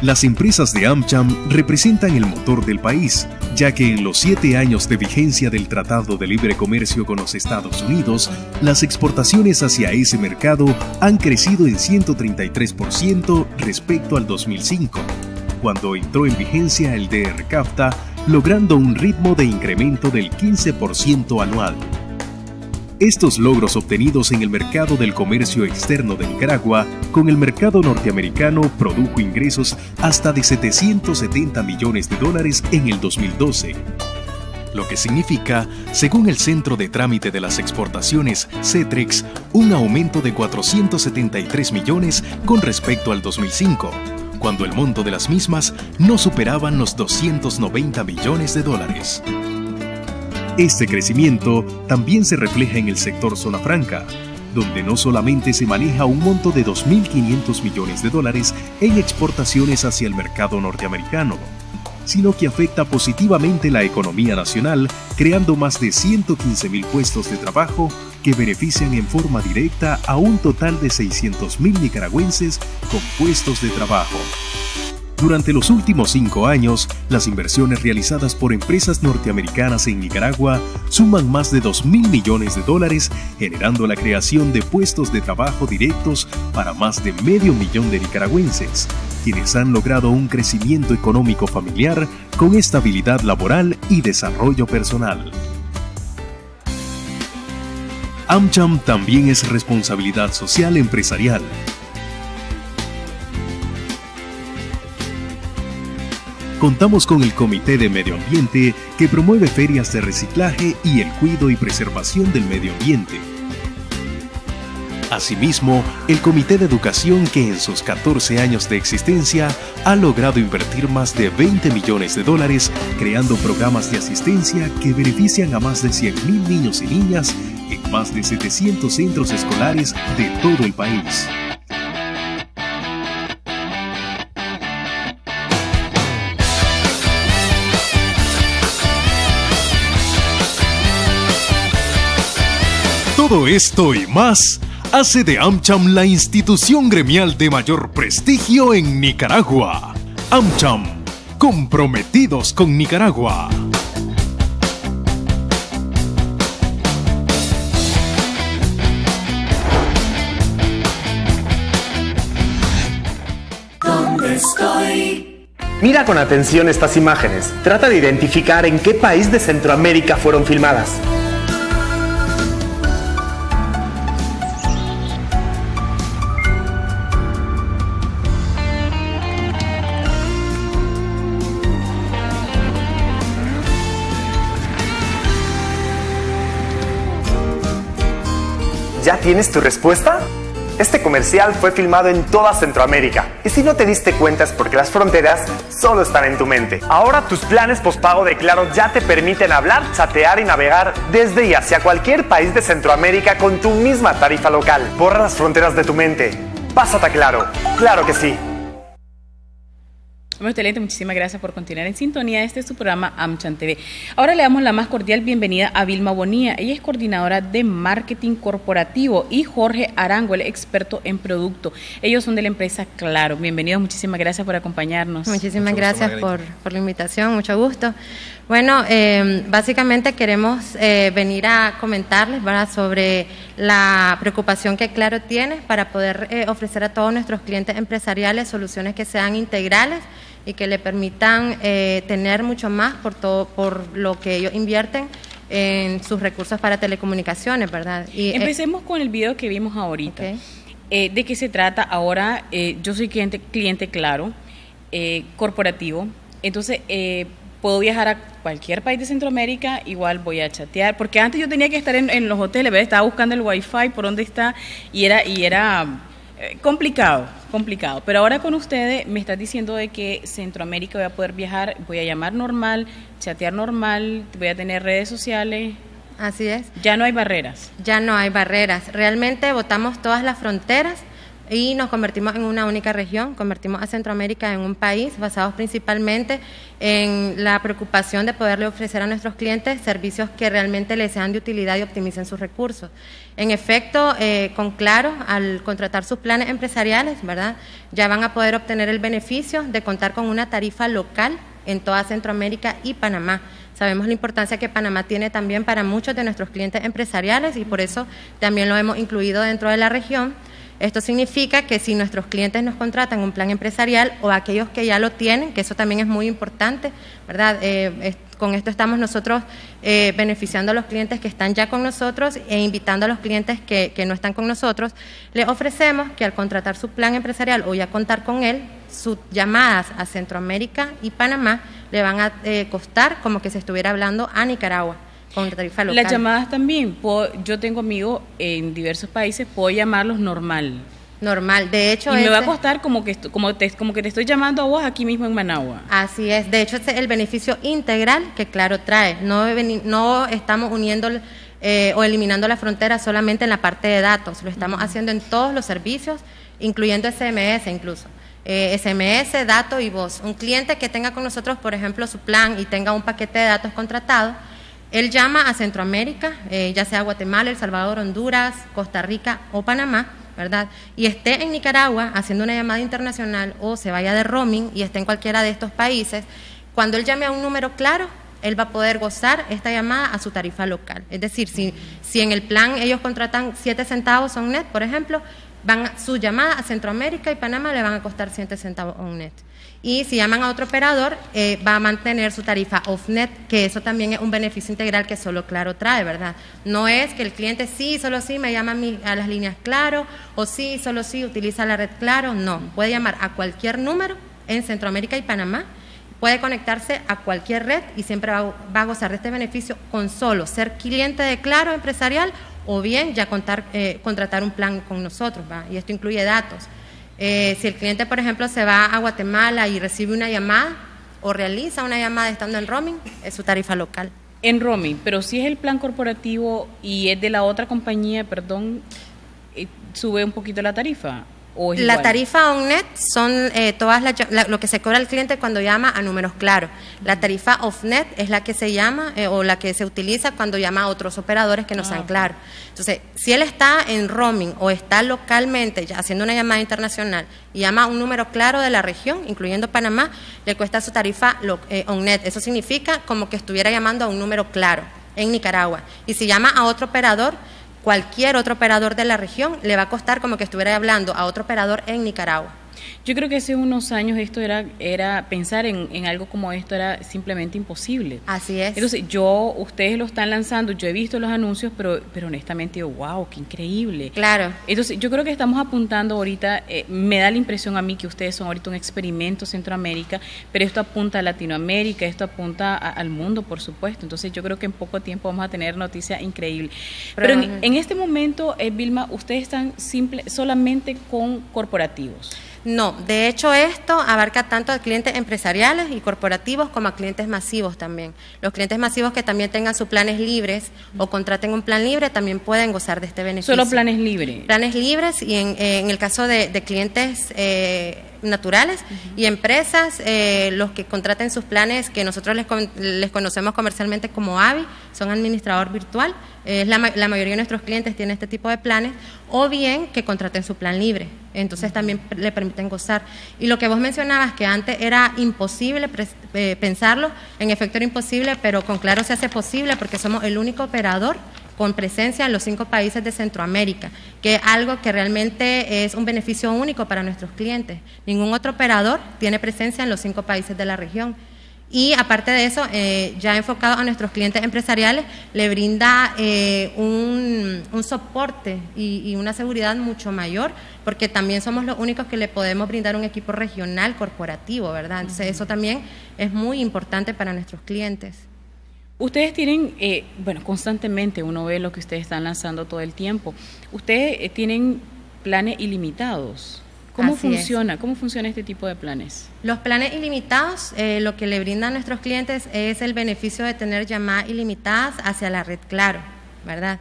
Las empresas de AmCham representan el motor del país, ya que en los siete años de vigencia del Tratado de Libre Comercio con los Estados Unidos, las exportaciones hacia ese mercado han crecido en 133% respecto al 2005, cuando entró en vigencia el DR CAFTA, logrando un ritmo de incremento del 15% anual. Estos logros obtenidos en el mercado del comercio externo de Nicaragua con el mercado norteamericano produjo ingresos hasta de 770 millones de dólares en el 2012, lo que significa, según el Centro de Trámite de las Exportaciones, CETREX, un aumento de 473 millones con respecto al 2005, cuando el monto de las mismas no superaban los 290 millones de dólares. Este crecimiento también se refleja en el sector zona franca, donde no solamente se maneja un monto de 2.500 millones de dólares en exportaciones hacia el mercado norteamericano, sino que afecta positivamente la economía nacional, creando más de 115.000 puestos de trabajo que benefician en forma directa a un total de 600.000 nicaragüenses con puestos de trabajo. Durante los últimos cinco años, las inversiones realizadas por empresas norteamericanas en Nicaragua suman más de 2 mil millones de dólares, generando la creación de puestos de trabajo directos para más de medio millón de nicaragüenses, quienes han logrado un crecimiento económico familiar con estabilidad laboral y desarrollo personal. AmCham también es responsabilidad social empresarial contamos con el Comité de Medio Ambiente que promueve ferias de reciclaje y el cuidado y preservación del medio ambiente. Asimismo, el Comité de Educación que en sus 14 años de existencia ha logrado invertir más de 20 millones de dólares creando programas de asistencia que benefician a más de 100.000 niños y niñas en más de 700 centros escolares de todo el país. Todo esto y más hace de AmCham la institución gremial de mayor prestigio en Nicaragua. AmCham, comprometidos con Nicaragua. ¿Dónde estoy? Mira con atención estas imágenes. Trata de identificar en qué país de Centroamérica fueron filmadas. Tienes tu respuesta? Este comercial fue filmado en toda Centroamérica y si no te diste cuenta es porque las fronteras solo están en tu mente. Ahora tus planes postpago de Claro ya te permiten hablar, chatear y navegar desde y hacia cualquier país de Centroamérica con tu misma tarifa local. Borra las fronteras de tu mente. Pásate a Claro. Claro que sí. Muy excelente, muchísimas gracias por continuar en sintonía. Este es su programa AmChan TV. Ahora le damos la más cordial bienvenida a Vilma Bonía. Ella es coordinadora de marketing corporativo y Jorge Arango, el experto en producto. Ellos son de la empresa Claro. Bienvenidos, muchísimas gracias por acompañarnos. Muchísimas gracias por, la invitación, mucho gusto. Bueno, eh, básicamente queremos eh, venir a comentarles sobre la preocupación que Claro tiene para poder eh, ofrecer a todos nuestros clientes empresariales soluciones que sean integrales y que le permitan eh, tener mucho más por todo por lo que ellos invierten en sus recursos para telecomunicaciones, ¿verdad? Y, eh, Empecemos con el video que vimos ahorita. Eh, ¿De qué se trata? Ahora, yo soy cliente, cliente claro, corporativo, entonces puedo viajar a cualquier país de Centroamérica, igual voy a chatear, porque antes yo tenía que estar en, en los hoteles, ¿verdad? estaba buscando el wifi, por dónde está, y era, y era eh, complicado, complicado. Pero ahora con ustedes me estás diciendo de que Centroamérica voy a poder viajar, voy a llamar normal, chatear normal, voy a tener redes sociales. Así es. Ya no hay barreras. Ya no hay barreras. Realmente votamos todas las fronteras y nos convertimos en una única región, convertimos a Centroamérica en un país basado principalmente en la preocupación de poderle ofrecer a nuestros clientes servicios que realmente les sean de utilidad y optimicen sus recursos. En efecto, eh, con Claro, al contratar sus planes empresariales, ¿verdad? Ya van a poder obtener el beneficio de contar con una tarifa local en toda Centroamérica y Panamá. Sabemos la importancia que Panamá tiene también para muchos de nuestros clientes empresariales y por eso también lo hemos incluido dentro de la región esto significa que si nuestros clientes nos contratan un plan empresarial o aquellos que ya lo tienen, que eso también es muy importante, ¿verdad? Eh, con esto estamos nosotros eh, beneficiando a los clientes que están ya con nosotros e invitando a los clientes que, no están con nosotros. Les ofrecemos que al contratar su plan empresarial o ya contar con él, sus llamadas a Centroamérica y Panamá le van a eh, costar como que se estuviera hablando a Nicaragua. Las llamadas también, yo tengo amigos en diversos países, puedo llamarlos normal. Normal, de hecho. Y me va a costar como que, como, te, como que te estoy llamando a vos aquí mismo en Managua. Así es, de hecho, es el beneficio integral que Claro trae. No, no estamos uniendo eh, o eliminando la frontera solamente en la parte de datos, lo estamos haciendo en todos los servicios, incluyendo SMS incluso. Eh, SMS, datos y voz. Un cliente que tenga con nosotros, por ejemplo, su plan y tenga un paquete de datos contratado, él llama a Centroamérica, eh, ya sea Guatemala, El Salvador, Honduras, Costa Rica o Panamá, ¿verdad? Y esté en Nicaragua haciendo una llamada internacional o se vaya de roaming y esté en cualquiera de estos países, cuando él llame a un número claro, él va a poder gozar esta llamada a su tarifa local. Es decir, si, si en el plan ellos contratan 7 centavos on net, por ejemplo, van su llamada a Centroamérica y Panamá le van a costar 7 centavos on net y si llaman a otro operador eh, va a mantener su tarifa off-net, que eso también es un beneficio integral que solo Claro trae, ¿verdad? No es que el cliente sí, solo sí me llama a, las líneas Claro o sí, solo sí utiliza la red Claro, no, puede llamar a cualquier número en Centroamérica y Panamá, puede conectarse a cualquier red y siempre va, a gozar de este beneficio con solo ser cliente de Claro empresarial o bien ya contar, eh, contratar un plan con nosotros, ¿va? Y esto incluye datos. Eh, si el cliente, por ejemplo, se va a Guatemala y recibe una llamada o realiza una llamada estando en roaming, es su tarifa local. En roaming, pero si es el plan corporativo y es de la otra compañía, perdón, eh, sube un poquito la tarifa la tarifa OnNet son eh, todas lo que se cobra el cliente cuando llama a números claros. La tarifa OffNet es la que se llama eh, o la que se utiliza cuando llama a otros operadores que no sean ah, claros. Entonces, si él está en roaming o está localmente haciendo una llamada internacional y llama a un número claro de la región, incluyendo Panamá, le cuesta su tarifa eh, OnNet. Eso significa como que estuviera llamando a un número claro en Nicaragua. Y si llama a otro operador, cualquier otro operador de la región le va a costar como que estuviera hablando a otro operador en Nicaragua. Yo creo que hace unos años esto era, era pensar en, en, algo como esto era simplemente imposible. Así es. Entonces, yo, ustedes lo están lanzando, yo he visto los anuncios, pero, pero honestamente digo, wow, qué increíble. Claro. Entonces, yo creo que estamos apuntando ahorita, eh, me da la impresión a mí que ustedes son ahorita un experimento Centroamérica, pero esto apunta a Latinoamérica, esto apunta al mundo, por supuesto. Entonces, yo creo que en poco tiempo vamos a tener noticias increíbles. Pero, en, en, este momento, eh, Vilma, ustedes están simple, solamente con corporativos. No, de hecho esto abarca tanto a clientes empresariales y corporativos como a clientes masivos también. Los clientes masivos que también tengan sus planes libres o contraten un plan libre también pueden gozar de este beneficio. Solo planes libres. Planes libres y en, en el caso de, de clientes eh, naturales uh -huh. y empresas, eh, los que contraten sus planes que nosotros les, con, les conocemos comercialmente como AVI, son administrador virtual, eh, la, la, mayoría de nuestros clientes tienen este tipo de planes, o bien que contraten su plan libre, entonces también le permiten gozar. Y lo que vos mencionabas, que antes era imposible eh, pensarlo, en efecto era imposible, pero con Claro se hace posible porque somos el único operador con presencia en los cinco países de Centroamérica, que es algo que realmente es un beneficio único para nuestros clientes. Ningún otro operador tiene presencia en los cinco países de la región. Y aparte de eso, eh, ya enfocado a nuestros clientes empresariales, le brinda eh, un, un, soporte y, una seguridad mucho mayor, porque también somos los únicos que le podemos brindar un equipo regional corporativo, ¿verdad? Entonces, eso también es muy importante para nuestros clientes. Ustedes tienen, eh, bueno, constantemente uno ve lo que ustedes están lanzando todo el tiempo. Ustedes eh, tienen planes ilimitados. ¿Cómo Así funciona? Es. ¿Cómo funciona este tipo de planes? Los planes ilimitados, eh, lo que le brindan a nuestros clientes es el beneficio de tener llamadas ilimitadas hacia la red Claro, ¿verdad?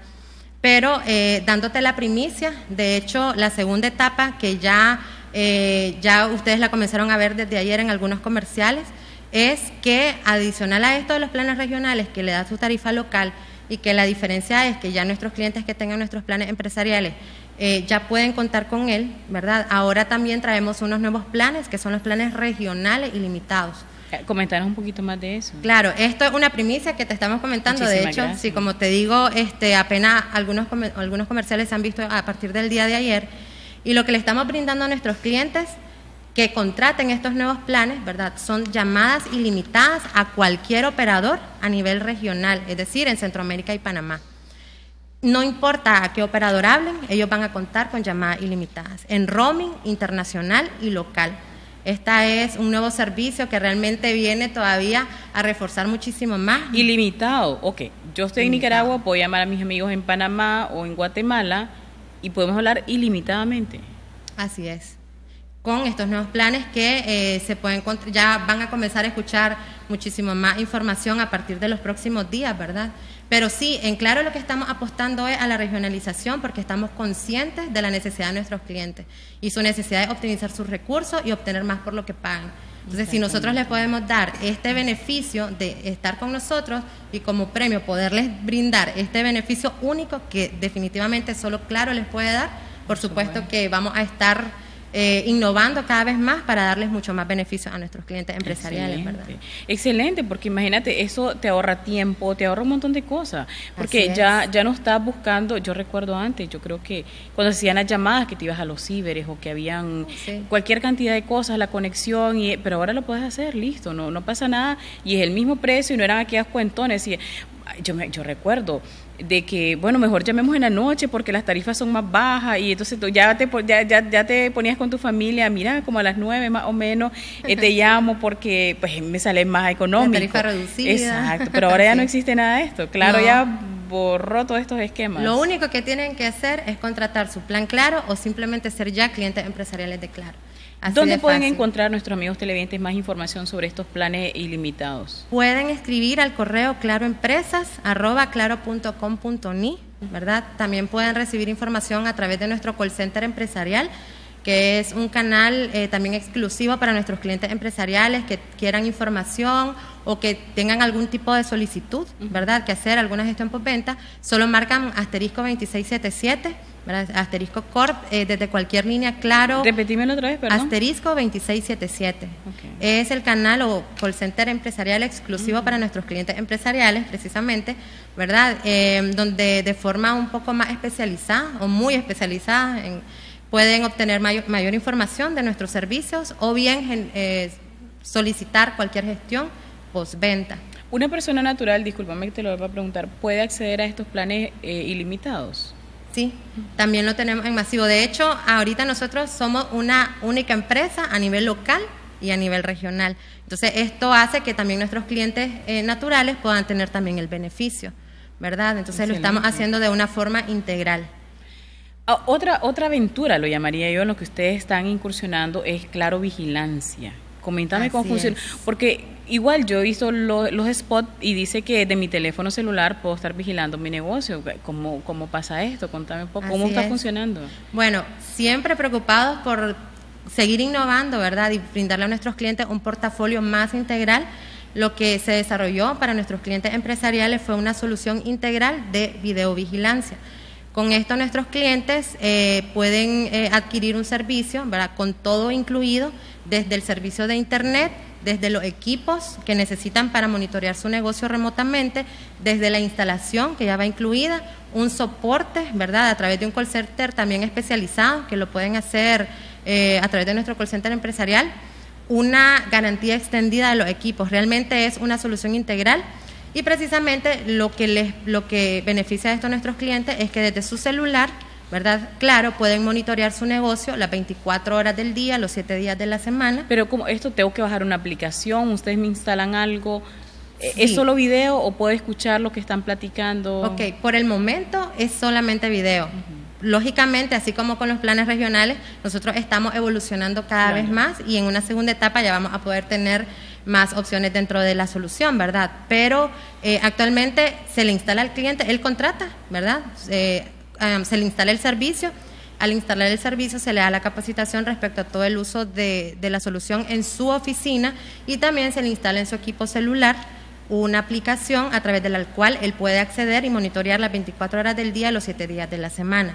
Pero eh, dándote la primicia, de hecho, la segunda etapa que ya, eh, ya ustedes la comenzaron a ver desde ayer en algunos comerciales, es que adicional a esto de los planes regionales que le da su tarifa local y que la diferencia es que ya nuestros clientes que tengan nuestros planes empresariales eh, ya pueden contar con él, ¿verdad? Ahora también traemos unos nuevos planes que son los planes regionales ilimitados. Comentanos un poquito más de eso. Claro, esto es una primicia que te estamos comentando. Muchísimas de hecho, gracias. sí, como te digo, este, apenas algunos, algunos comerciales se han visto a partir del día de ayer. Y lo que le estamos brindando a nuestros clientes que contraten estos nuevos planes, ¿verdad? Son llamadas ilimitadas a cualquier operador a nivel regional, es decir, en Centroamérica y Panamá. No importa a qué operador hablen, ellos van a contar con llamadas ilimitadas en roaming internacional y local. Este es un nuevo servicio que realmente viene todavía a reforzar muchísimo más. Ilimitado, ok. Yo estoy Ilimitado. en Nicaragua, puedo llamar a mis amigos en Panamá o en Guatemala y podemos hablar ilimitadamente. Así es con estos nuevos planes que eh, se pueden ya van a comenzar a escuchar muchísimo más información a partir de los próximos días, ¿verdad? Pero sí, en claro lo que estamos apostando es a la regionalización porque estamos conscientes de la necesidad de nuestros clientes y su necesidad de optimizar sus recursos y obtener más por lo que pagan. Entonces, si nosotros les podemos dar este beneficio de estar con nosotros y como premio poderles brindar este beneficio único que definitivamente solo Claro les puede dar, por supuesto que vamos a estar eh, innovando cada vez más para darles mucho más beneficios a nuestros clientes empresariales, Excelente. ¿verdad? Excelente, porque imagínate, eso te ahorra tiempo, te ahorra un montón de cosas, porque ya, ya no estás buscando, yo recuerdo antes, yo creo que cuando hacían las llamadas que te ibas a los ciberes o que habían sí. cualquier cantidad de cosas, la conexión, y, pero ahora lo puedes hacer, listo, no, no pasa nada, y es el mismo precio y no eran aquellas cuentones, y yo, me, yo recuerdo, de que, bueno, mejor llamemos en la noche porque las tarifas son más bajas y entonces tú ya te, ya, ya, ya te ponías con tu familia, mira, como a las nueve más o menos, eh, te llamo porque pues me sale más económico. La tarifa reducida. Exacto, pero ahora ya no existe nada de esto. Claro, no. ya borró todos estos esquemas. Lo único que tienen que hacer es contratar su plan Claro o simplemente ser ya clientes empresariales de Claro. Así ¿Dónde pueden fácil. encontrar nuestros amigos televidentes más información sobre estos planes ilimitados? Pueden escribir al correo claroempresas@claro.com.ni, ¿verdad? También pueden recibir información a través de nuestro call center empresarial, que es un canal eh, también exclusivo para nuestros clientes empresariales que quieran información o que tengan algún tipo de solicitud, ¿verdad? Que hacer alguna gestión por venta, solo marcan asterisco 2677 ¿verdad? Asterisco Corp, eh, desde cualquier línea, claro. Repetímelo otra vez, perdón. Asterisco 2677. Okay. Es el canal o call center empresarial exclusivo uh -huh. para nuestros clientes empresariales, precisamente, ¿verdad? Eh, donde de forma un poco más especializada o muy especializada en pueden obtener mayor, mayor información de nuestros servicios o bien eh, solicitar cualquier gestión postventa. Una persona natural, discúlpame que te lo voy a preguntar, ¿puede acceder a estos planes eh, ilimitados? Sí, también lo tenemos en masivo. De hecho, ahorita nosotros somos una única empresa a nivel local y a nivel regional. Entonces, esto hace que también nuestros clientes eh, naturales puedan tener también el beneficio, ¿verdad? Entonces, lo estamos haciendo de una forma integral. Ah, otra, otra aventura, lo llamaría yo, en lo que ustedes están incursionando es Claro Vigilancia. Coméntame cómo funciona. Porque igual yo visto los spots y dice que de mi teléfono celular puedo estar vigilando mi negocio. ¿Cómo, cómo pasa esto? Contame un poco. ¿Cómo está funcionando? Bueno, siempre preocupados por seguir innovando, ¿verdad? Y brindarle a nuestros clientes un portafolio más integral. Lo que se desarrolló para nuestros clientes empresariales fue una solución integral de videovigilancia. Con esto nuestros clientes eh, pueden eh, adquirir un servicio, ¿verdad? Con todo incluido, desde el servicio de Internet, desde los equipos que necesitan para monitorear su negocio remotamente, desde la instalación que ya va incluida, un soporte, ¿verdad? A través de un call center también especializado, que lo pueden hacer eh, a través de nuestro call center empresarial, una garantía extendida de los equipos. Realmente es una solución integral y precisamente lo que, les, lo que beneficia a esto a nuestros clientes es que desde su celular, ¿verdad? Claro, pueden monitorear su negocio las 24 horas del día, los 7 días de la semana. Pero como esto tengo que bajar una aplicación, ustedes me instalan algo, ¿es solo video o puedo escuchar lo que están platicando? Ok, por el momento es solamente video. Lógicamente, así como con los planes regionales, nosotros estamos evolucionando cada vez más y en una segunda etapa ya vamos a poder tener más opciones dentro de la solución, ¿verdad? Pero eh, actualmente se le instala al cliente, él contrata, ¿verdad? Eh, se le instala el servicio. Al instalar el servicio se le da la capacitación respecto a todo el uso de, de la solución en su oficina y también se le instala en su equipo celular una aplicación a través de la cual él puede acceder y monitorear las 24 horas del día, los 7 días de la semana.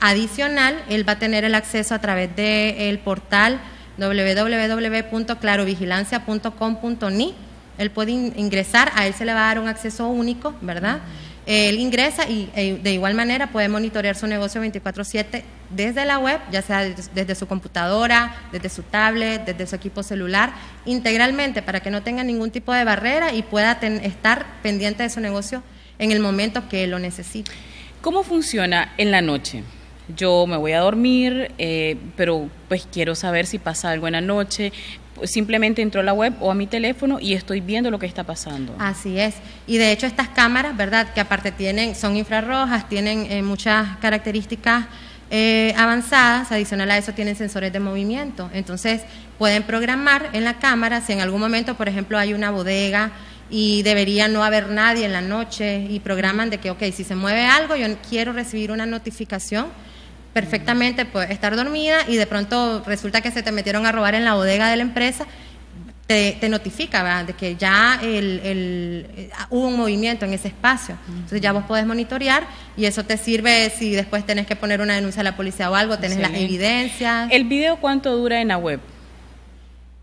Adicional, él va a tener el acceso a través del portal www.clarovigilancia.com.ni. Él puede ingresar, a él se le va a dar un acceso único, ¿verdad? Él ingresa y e, de igual manera puede monitorear su negocio 24/7 desde la web, ya sea desde su computadora, desde su tablet, desde su equipo celular, integralmente para que no tenga ningún tipo de barrera y pueda estar pendiente de su negocio en el momento que lo necesite. ¿Cómo funciona en la noche? yo me voy a dormir, eh, pero pues quiero saber si pasa algo en la noche. Simplemente entro a la web o a mi teléfono y estoy viendo lo que está pasando. Así es. Y de hecho estas cámaras, ¿verdad? Que aparte tienen, son infrarrojas, tienen eh, muchas características eh, avanzadas, adicional a eso tienen sensores de movimiento. Entonces pueden programar en la cámara si en algún momento, por ejemplo, hay una bodega y debería no haber nadie en la noche y programan de que, ok, si se mueve algo, yo quiero recibir una notificación perfectamente puede estar dormida y de pronto resulta que se te metieron a robar en la bodega de la empresa, te, notifica de que ya el, hubo un movimiento en ese espacio. Entonces ya vos podés monitorear y eso te sirve si después tenés que poner una denuncia a la policía o algo, tenés las evidencias. ¿El video cuánto dura en la web?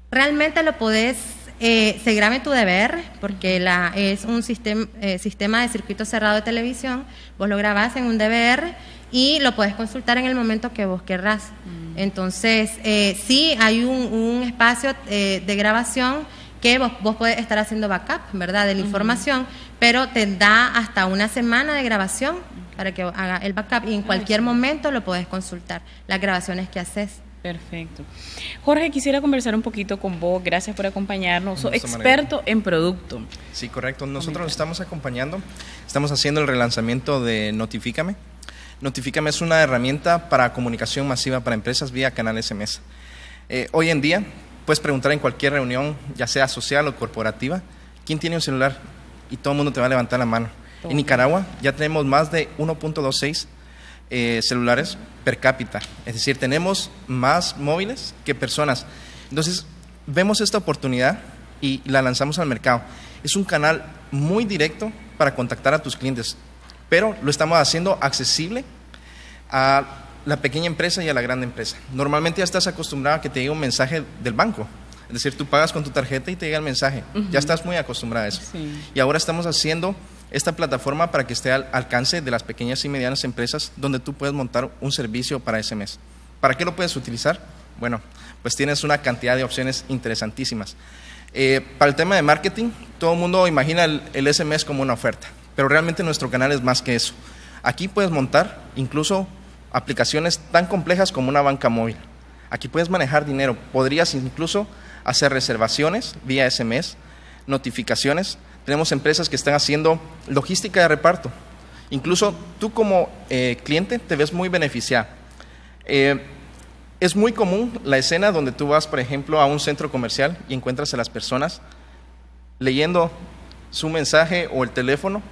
Realmente lo podés eh, se graba en tu deber, porque la, es un sistema, eh, sistema de circuito cerrado de televisión. Vos lo grabás en un DVR y lo puedes consultar en el momento que vos querrás. Mm. Entonces, eh, sí hay un, espacio eh, de grabación que vos, vos podés estar haciendo backup, ¿verdad?, de la información, pero te da hasta una semana de grabación para que haga el backup y en cualquier momento lo podés consultar, las grabaciones que haces. Perfecto. Jorge, quisiera conversar un poquito con vos. Gracias por acompañarnos. Sos experto en producto. Sí, correcto. Nosotros nos estamos acompañando. Estamos haciendo el relanzamiento de Notifícame Notifícame es una herramienta para comunicación masiva para empresas vía canal SMS. Eh, hoy en día puedes preguntar en cualquier reunión, ya sea social o corporativa, ¿quién tiene un celular? Y todo el mundo te va a levantar la mano. En Nicaragua ya tenemos más de 1.26 eh, celulares per cápita. Es decir, tenemos más móviles que personas. Entonces, vemos esta oportunidad y la lanzamos al mercado. Es un canal muy directo para contactar a tus clientes pero lo estamos haciendo accesible a la pequeña empresa y a la gran empresa. Normalmente ya estás acostumbrado a que te llegue un mensaje del banco. Es decir, tú pagas con tu tarjeta y te llega el mensaje. Ya estás muy acostumbrado a eso. Y ahora estamos haciendo esta plataforma para que esté al alcance de las pequeñas y medianas empresas donde tú puedes montar un servicio para ese mes. ¿Para qué lo puedes utilizar? Bueno, pues tienes una cantidad de opciones interesantísimas. Eh, para el tema de marketing, todo el mundo imagina el, el SMS como una oferta, pero realmente nuestro canal es más que eso. Aquí puedes montar incluso aplicaciones tan complejas como una banca móvil. Aquí puedes manejar dinero, podrías incluso hacer reservaciones vía SMS, notificaciones. Tenemos empresas que están haciendo logística de reparto. Incluso tú como eh, cliente te ves muy beneficiado. Eh, es muy común la escena donde tú vas, por ejemplo, a un centro comercial y encuentras a las personas leyendo su mensaje o el teléfono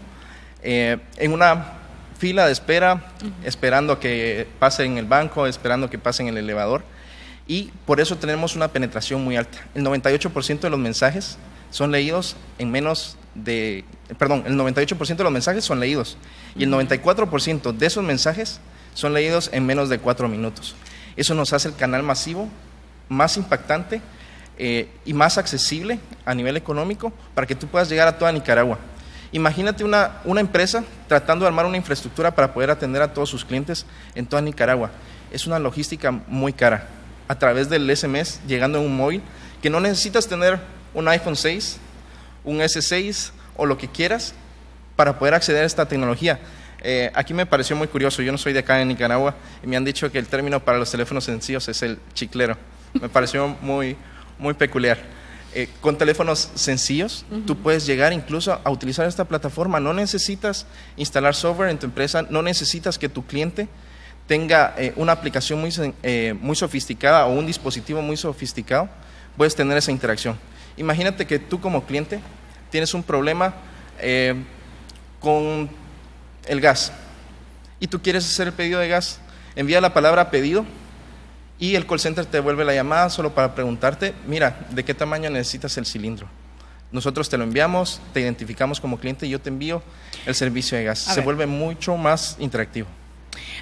eh, en una fila de espera, esperando que pase en el banco, esperando que pase en el elevador. Y por eso tenemos una penetración muy alta. El 98% de los mensajes son leídos en menos de, perdón, el 98% de los mensajes son leídos y el 94% de esos mensajes son leídos en menos de cuatro minutos. Eso nos hace el canal masivo más impactante eh, y más accesible a nivel económico para que tú puedas llegar a toda Nicaragua. Imagínate una, una empresa tratando de armar una infraestructura para poder atender a todos sus clientes en toda Nicaragua. Es una logística muy cara. A través del SMS, llegando a un móvil, que no necesitas tener un iPhone 6, un S6 o lo que quieras para poder acceder a esta tecnología. Eh, aquí me pareció muy curioso, yo no soy de acá en Nicaragua y me han dicho que el término para los teléfonos sencillos es el chiclero. Me pareció muy, muy peculiar. Eh, con teléfonos sencillos, tú puedes llegar incluso a utilizar esta plataforma. No necesitas instalar software en tu empresa, no necesitas que tu cliente tenga eh, una aplicación muy, muy sofisticada o un dispositivo muy sofisticado. Puedes tener esa interacción. Imagínate que tú como cliente tienes un problema eh, con el gas y tú quieres hacer el pedido de gas, envía la palabra pedido y el call center te devuelve la llamada solo para preguntarte, mira, ¿de qué tamaño necesitas el cilindro? Nosotros te lo enviamos, te identificamos como cliente y yo te envío el servicio de gas. Se vuelve mucho más interactivo.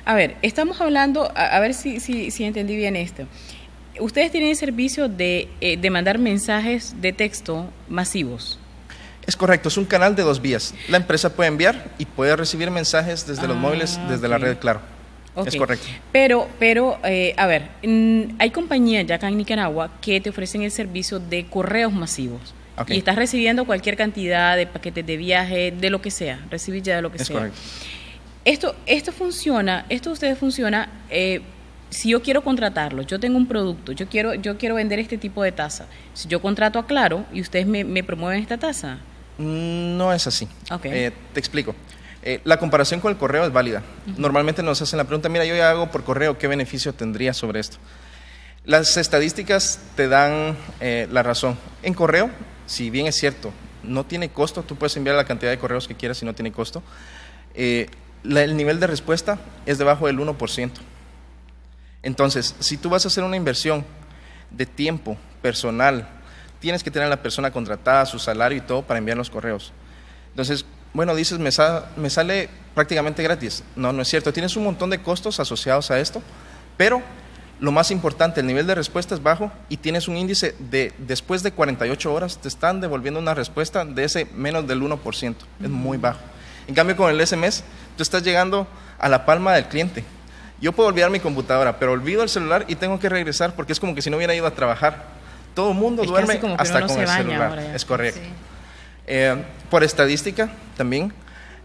A ver, estamos hablando, a, ver si, si, si entendí bien esto. Ustedes tienen el servicio de, eh, de mandar mensajes de texto masivos. Es correcto, es un canal de dos vías. La empresa puede enviar y puede recibir mensajes desde los móviles, ah, desde la red, claro. Es correcto. Pero, pero eh, a ver, hay compañías ya acá en Nicaragua que te ofrecen el servicio de correos masivos. Y estás recibiendo cualquier cantidad de paquetes de viaje, de lo que sea, recibir ya de lo que es sea. Correcto. Esto, esto funciona, esto ustedes funciona eh, si yo quiero contratarlo, yo tengo un producto, yo quiero, yo quiero vender este tipo de taza. Si yo contrato a Claro y ustedes me, promueven esta taza. Mm, no es así. Eh, te explico. Eh, la comparación con el correo es válida. Normalmente nos hacen la pregunta, mira, yo ya hago por correo, ¿qué beneficio tendría sobre esto? Las estadísticas te dan eh, la razón. En correo, si bien es cierto, no tiene costo, tú puedes enviar la cantidad de correos que quieras y no tiene costo, el nivel de respuesta es debajo del 1%. Entonces, si tú vas a hacer una inversión de tiempo personal, tienes que tener a la persona contratada, su salario y todo para enviar los correos. Entonces, bueno, dices, me, me sale prácticamente gratis. No, no es cierto. Tienes un montón de costos asociados a esto, pero lo más importante, el nivel de respuesta es bajo y tienes un índice de después de 48 horas te están devolviendo una respuesta de ese menos del 1%. Es muy bajo. En cambio, con el SMS, tú estás llegando a la palma del cliente. Yo puedo olvidar mi computadora, pero olvido el celular y tengo que regresar porque es como que si no hubiera ido a trabajar. Todo el mundo duerme hasta con el celular. Es correcto. Eh, por estadística también,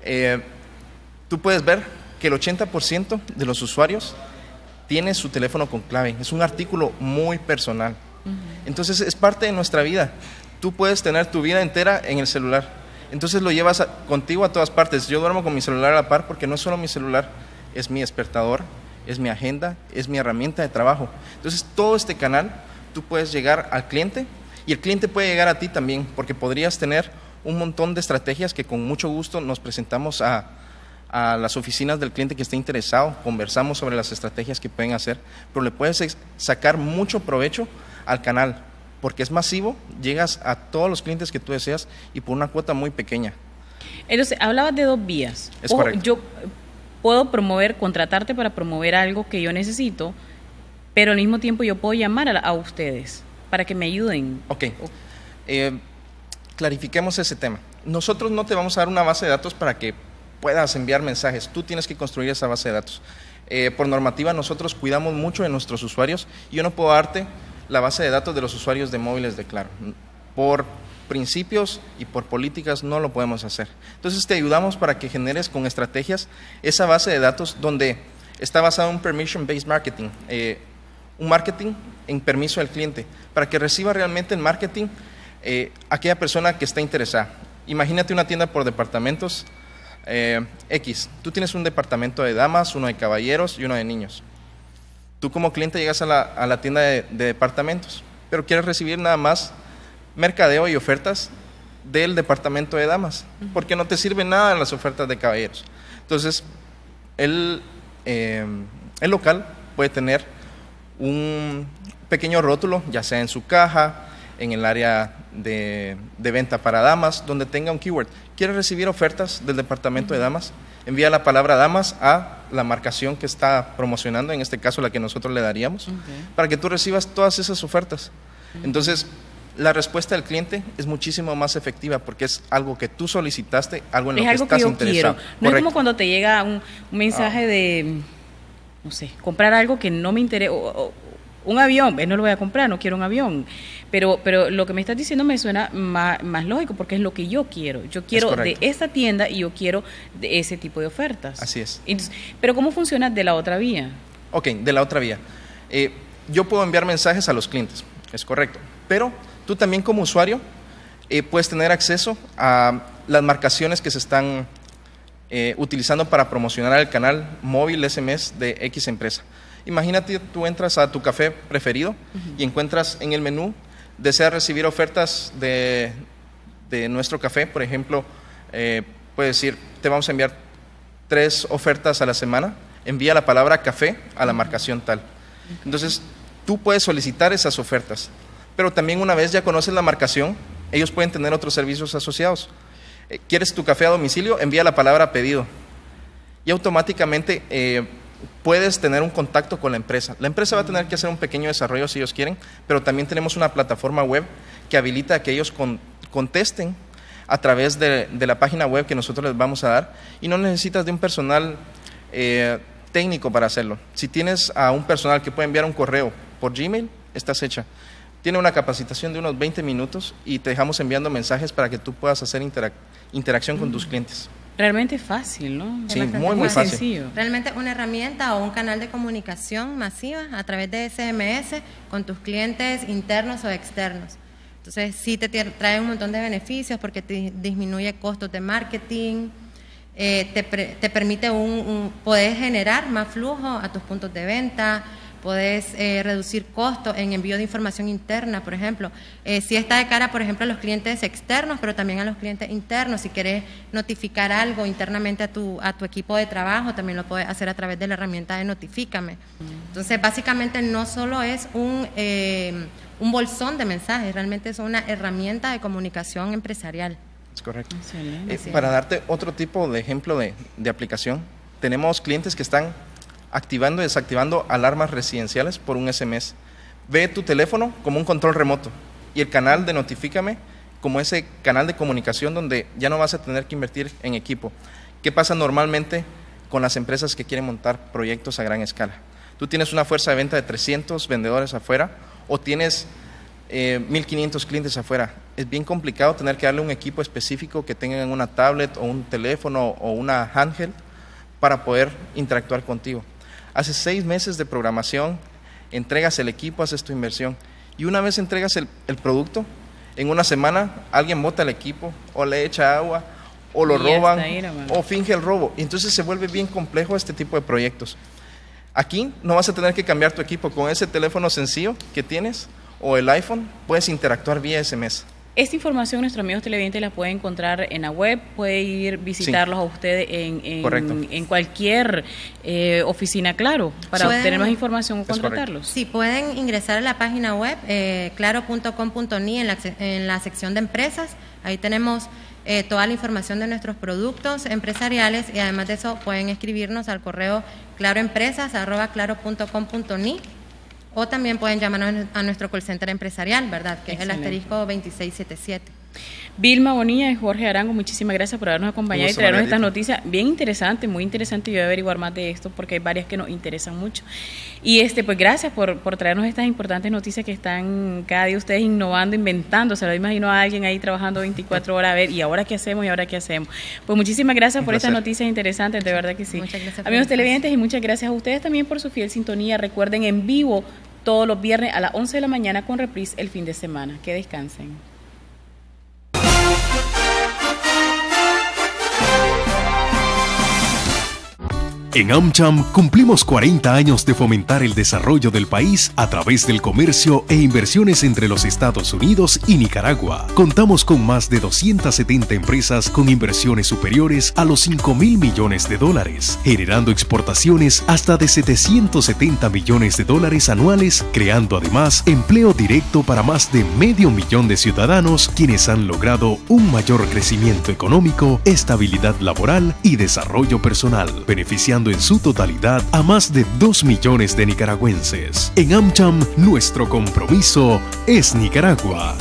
eh, tú puedes ver que el 80% de los usuarios tiene su teléfono con clave. Es un artículo muy personal. Entonces es parte de nuestra vida. Tú puedes tener tu vida entera en el celular. Entonces lo llevas contigo a todas partes. Yo duermo con mi celular a la par porque no es solo mi celular, es mi despertador, es mi agenda, es mi herramienta de trabajo. Entonces, todo este canal, tú puedes llegar al cliente y el cliente puede llegar a ti también, porque podrías tener un montón de estrategias que con mucho gusto nos presentamos a, las oficinas del cliente que esté interesado, conversamos sobre las estrategias que pueden hacer, pero le puedes sacar mucho provecho al canal, porque es masivo, llegas a todos los clientes que tú deseas y por una cuota muy pequeña. Entonces, hablabas de dos vías. Es correcto. Yo puedo promover, contratarte para promover algo que yo necesito, pero al mismo tiempo yo puedo llamar a, ustedes para que me ayuden. Ok. Eh, clarifiquemos ese tema. Nosotros no te vamos a dar una base de datos para que puedas enviar mensajes. Tú tienes que construir esa base de datos. Eh, por normativa nosotros cuidamos mucho de nuestros usuarios yo no puedo darte la base de datos de los usuarios de móviles de Claro. Por principios y por políticas no lo podemos hacer. Entonces te ayudamos para que generes con estrategias esa base de datos donde está basado en permission-based marketing, eh, un marketing en permiso del cliente, para que reciba realmente el marketing eh, aquella persona que está interesada. Imagínate una tienda por departamentos eh, X. Tú tienes un departamento de damas, uno de caballeros y uno de niños. Tú como cliente llegas a la, tienda de, de departamentos, pero quieres recibir nada más mercadeo y ofertas del departamento de damas, porque no te sirve nada en las ofertas de caballeros. Entonces, el, eh, el local puede tener un pequeño rótulo, ya sea en su caja, en el área de, venta para damas, donde tenga un keyword. ¿Quieres recibir ofertas del departamento de damas? Envía la palabra damas a la marcación que está promocionando, en este caso la que nosotros le daríamos, para que tú recibas todas esas ofertas. Entonces, la respuesta del cliente es muchísimo más efectiva porque es algo que tú solicitaste, algo en lo que estás interesado. No es como cuando te llega un, mensaje de, no sé, comprar algo que no me interesa, un avión, no lo voy a comprar, no quiero un avión. Pero, pero lo que me estás diciendo me suena más, lógico porque es lo que yo quiero. Yo quiero de esta tienda y yo quiero de ese tipo de ofertas. Así es. pero ¿cómo funciona de la otra vía? Ok, de la otra vía. Eh, yo puedo enviar mensajes a los clientes, es correcto. Pero Tú también como usuario eh, puedes tener acceso a las marcaciones que se están eh, utilizando para promocionar el canal móvil SMS de X empresa. Imagínate, tú entras a tu café preferido y encuentras en el menú, deseas recibir ofertas de, nuestro café, por ejemplo, eh, puedes decir, te vamos a enviar tres ofertas a la semana, envía la palabra café a la marcación tal. Entonces, tú puedes solicitar esas ofertas pero también una vez ya conoces la marcación, ellos pueden tener otros servicios asociados. Eh, ¿Quieres tu café a domicilio? Envía la palabra pedido. Y automáticamente eh, puedes tener un contacto con la empresa. La empresa va a tener que hacer un pequeño desarrollo si ellos quieren, pero también tenemos una plataforma web que habilita a que ellos contesten a través de, la página web que nosotros les vamos a dar y no necesitas de un personal eh, técnico para hacerlo. Si tienes a un personal que puede enviar un correo por Gmail, estás hecha. Tiene una capacitación de unos 20 minutos y te dejamos enviando mensajes para que tú puedas hacer interacción con tus clientes. Realmente fácil, ¿no? Sí, muy, muy fácil. Sencillo. Realmente una herramienta o un canal de comunicación masiva a través de SMS con tus clientes internos o externos. Entonces, sí te trae un montón de beneficios porque te disminuye costos de marketing, eh, te, te, permite un, un, poder generar más flujo a tus puntos de venta, Puedes eh, reducir costos en envío de información interna, por ejemplo. Eh, si está de cara, por ejemplo, a los clientes externos, pero también a los clientes internos. Si quieres notificar algo internamente a tu, a tu equipo de trabajo, también lo puedes hacer a través de la herramienta de Notifícame. Entonces, básicamente no solo es un, eh, un bolsón de mensajes, realmente es una herramienta de comunicación empresarial. Es correcto. para darte otro tipo de ejemplo de, de aplicación, tenemos clientes que están activando y desactivando alarmas residenciales por un SMS. Ve tu teléfono como un control remoto y el canal de Notifícame como ese canal de comunicación donde ya no vas a tener que invertir en equipo. ¿Qué pasa normalmente con las empresas que quieren montar proyectos a gran escala? Tú tienes una fuerza de venta de 300 vendedores afuera o tienes 1.500 eh, clientes afuera. Es bien complicado tener que darle un equipo específico que tengan una tablet o un teléfono o una handheld para poder interactuar contigo. Haces seis meses de programación, entregas el equipo, haces tu inversión. Y una vez entregas el, producto, en una semana alguien bota el equipo o le echa agua o lo roban o finge el robo. Y entonces se vuelve bien complejo este tipo de proyectos. Aquí no vas a tener que cambiar tu equipo con ese teléfono sencillo que tienes o el iPhone, puedes interactuar vía SMS. Esta información nuestros amigos televidentes la pueden encontrar en la web, puede ir visitarlos a ustedes en, en, cualquier eh, oficina, claro, para obtener más información o contratarlos. Sí, pueden ingresar a la página web eh, claro.com.ni en la, en la sección de empresas, ahí tenemos eh, toda la información de nuestros productos empresariales y además de eso pueden escribirnos al correo claroempresas.claro.com.ni o también pueden llamarnos a nuestro call center empresarial, ¿verdad? Que es el asterisco 2677. Vilma Bonilla y Jorge Arango, muchísimas gracias por habernos acompañado y traernos estas noticias bien interesantes, muy interesante. Yo voy a averiguar más de esto porque hay varias que nos interesan mucho. Y este, pues gracias por, por traernos estas importantes noticias que están cada día ustedes innovando, inventando. Se lo imagino a alguien ahí trabajando 24 horas a ver, ¿y ahora qué hacemos? ¿Y ahora qué hacemos? Pues muchísimas gracias por estas noticias interesantes, de verdad que sí. Muchas gracias. Amigos televidentes, y muchas gracias a ustedes también por su fiel sintonía. Recuerden en vivo todos los viernes a las 11 de la mañana con reprise el fin de semana. Que descansen. En AmCham cumplimos 40 años de fomentar el desarrollo del país a través del comercio e inversiones entre los Estados Unidos y Nicaragua. Contamos con más de 270 empresas con inversiones superiores a los 5 mil millones de dólares, generando exportaciones hasta de 770 millones de dólares anuales, creando además empleo directo para más de medio millón de ciudadanos quienes han logrado un mayor crecimiento económico, estabilidad laboral y desarrollo personal, en su totalidad a más de 2 millones de nicaragüenses. En AmCham, nuestro compromiso es Nicaragua.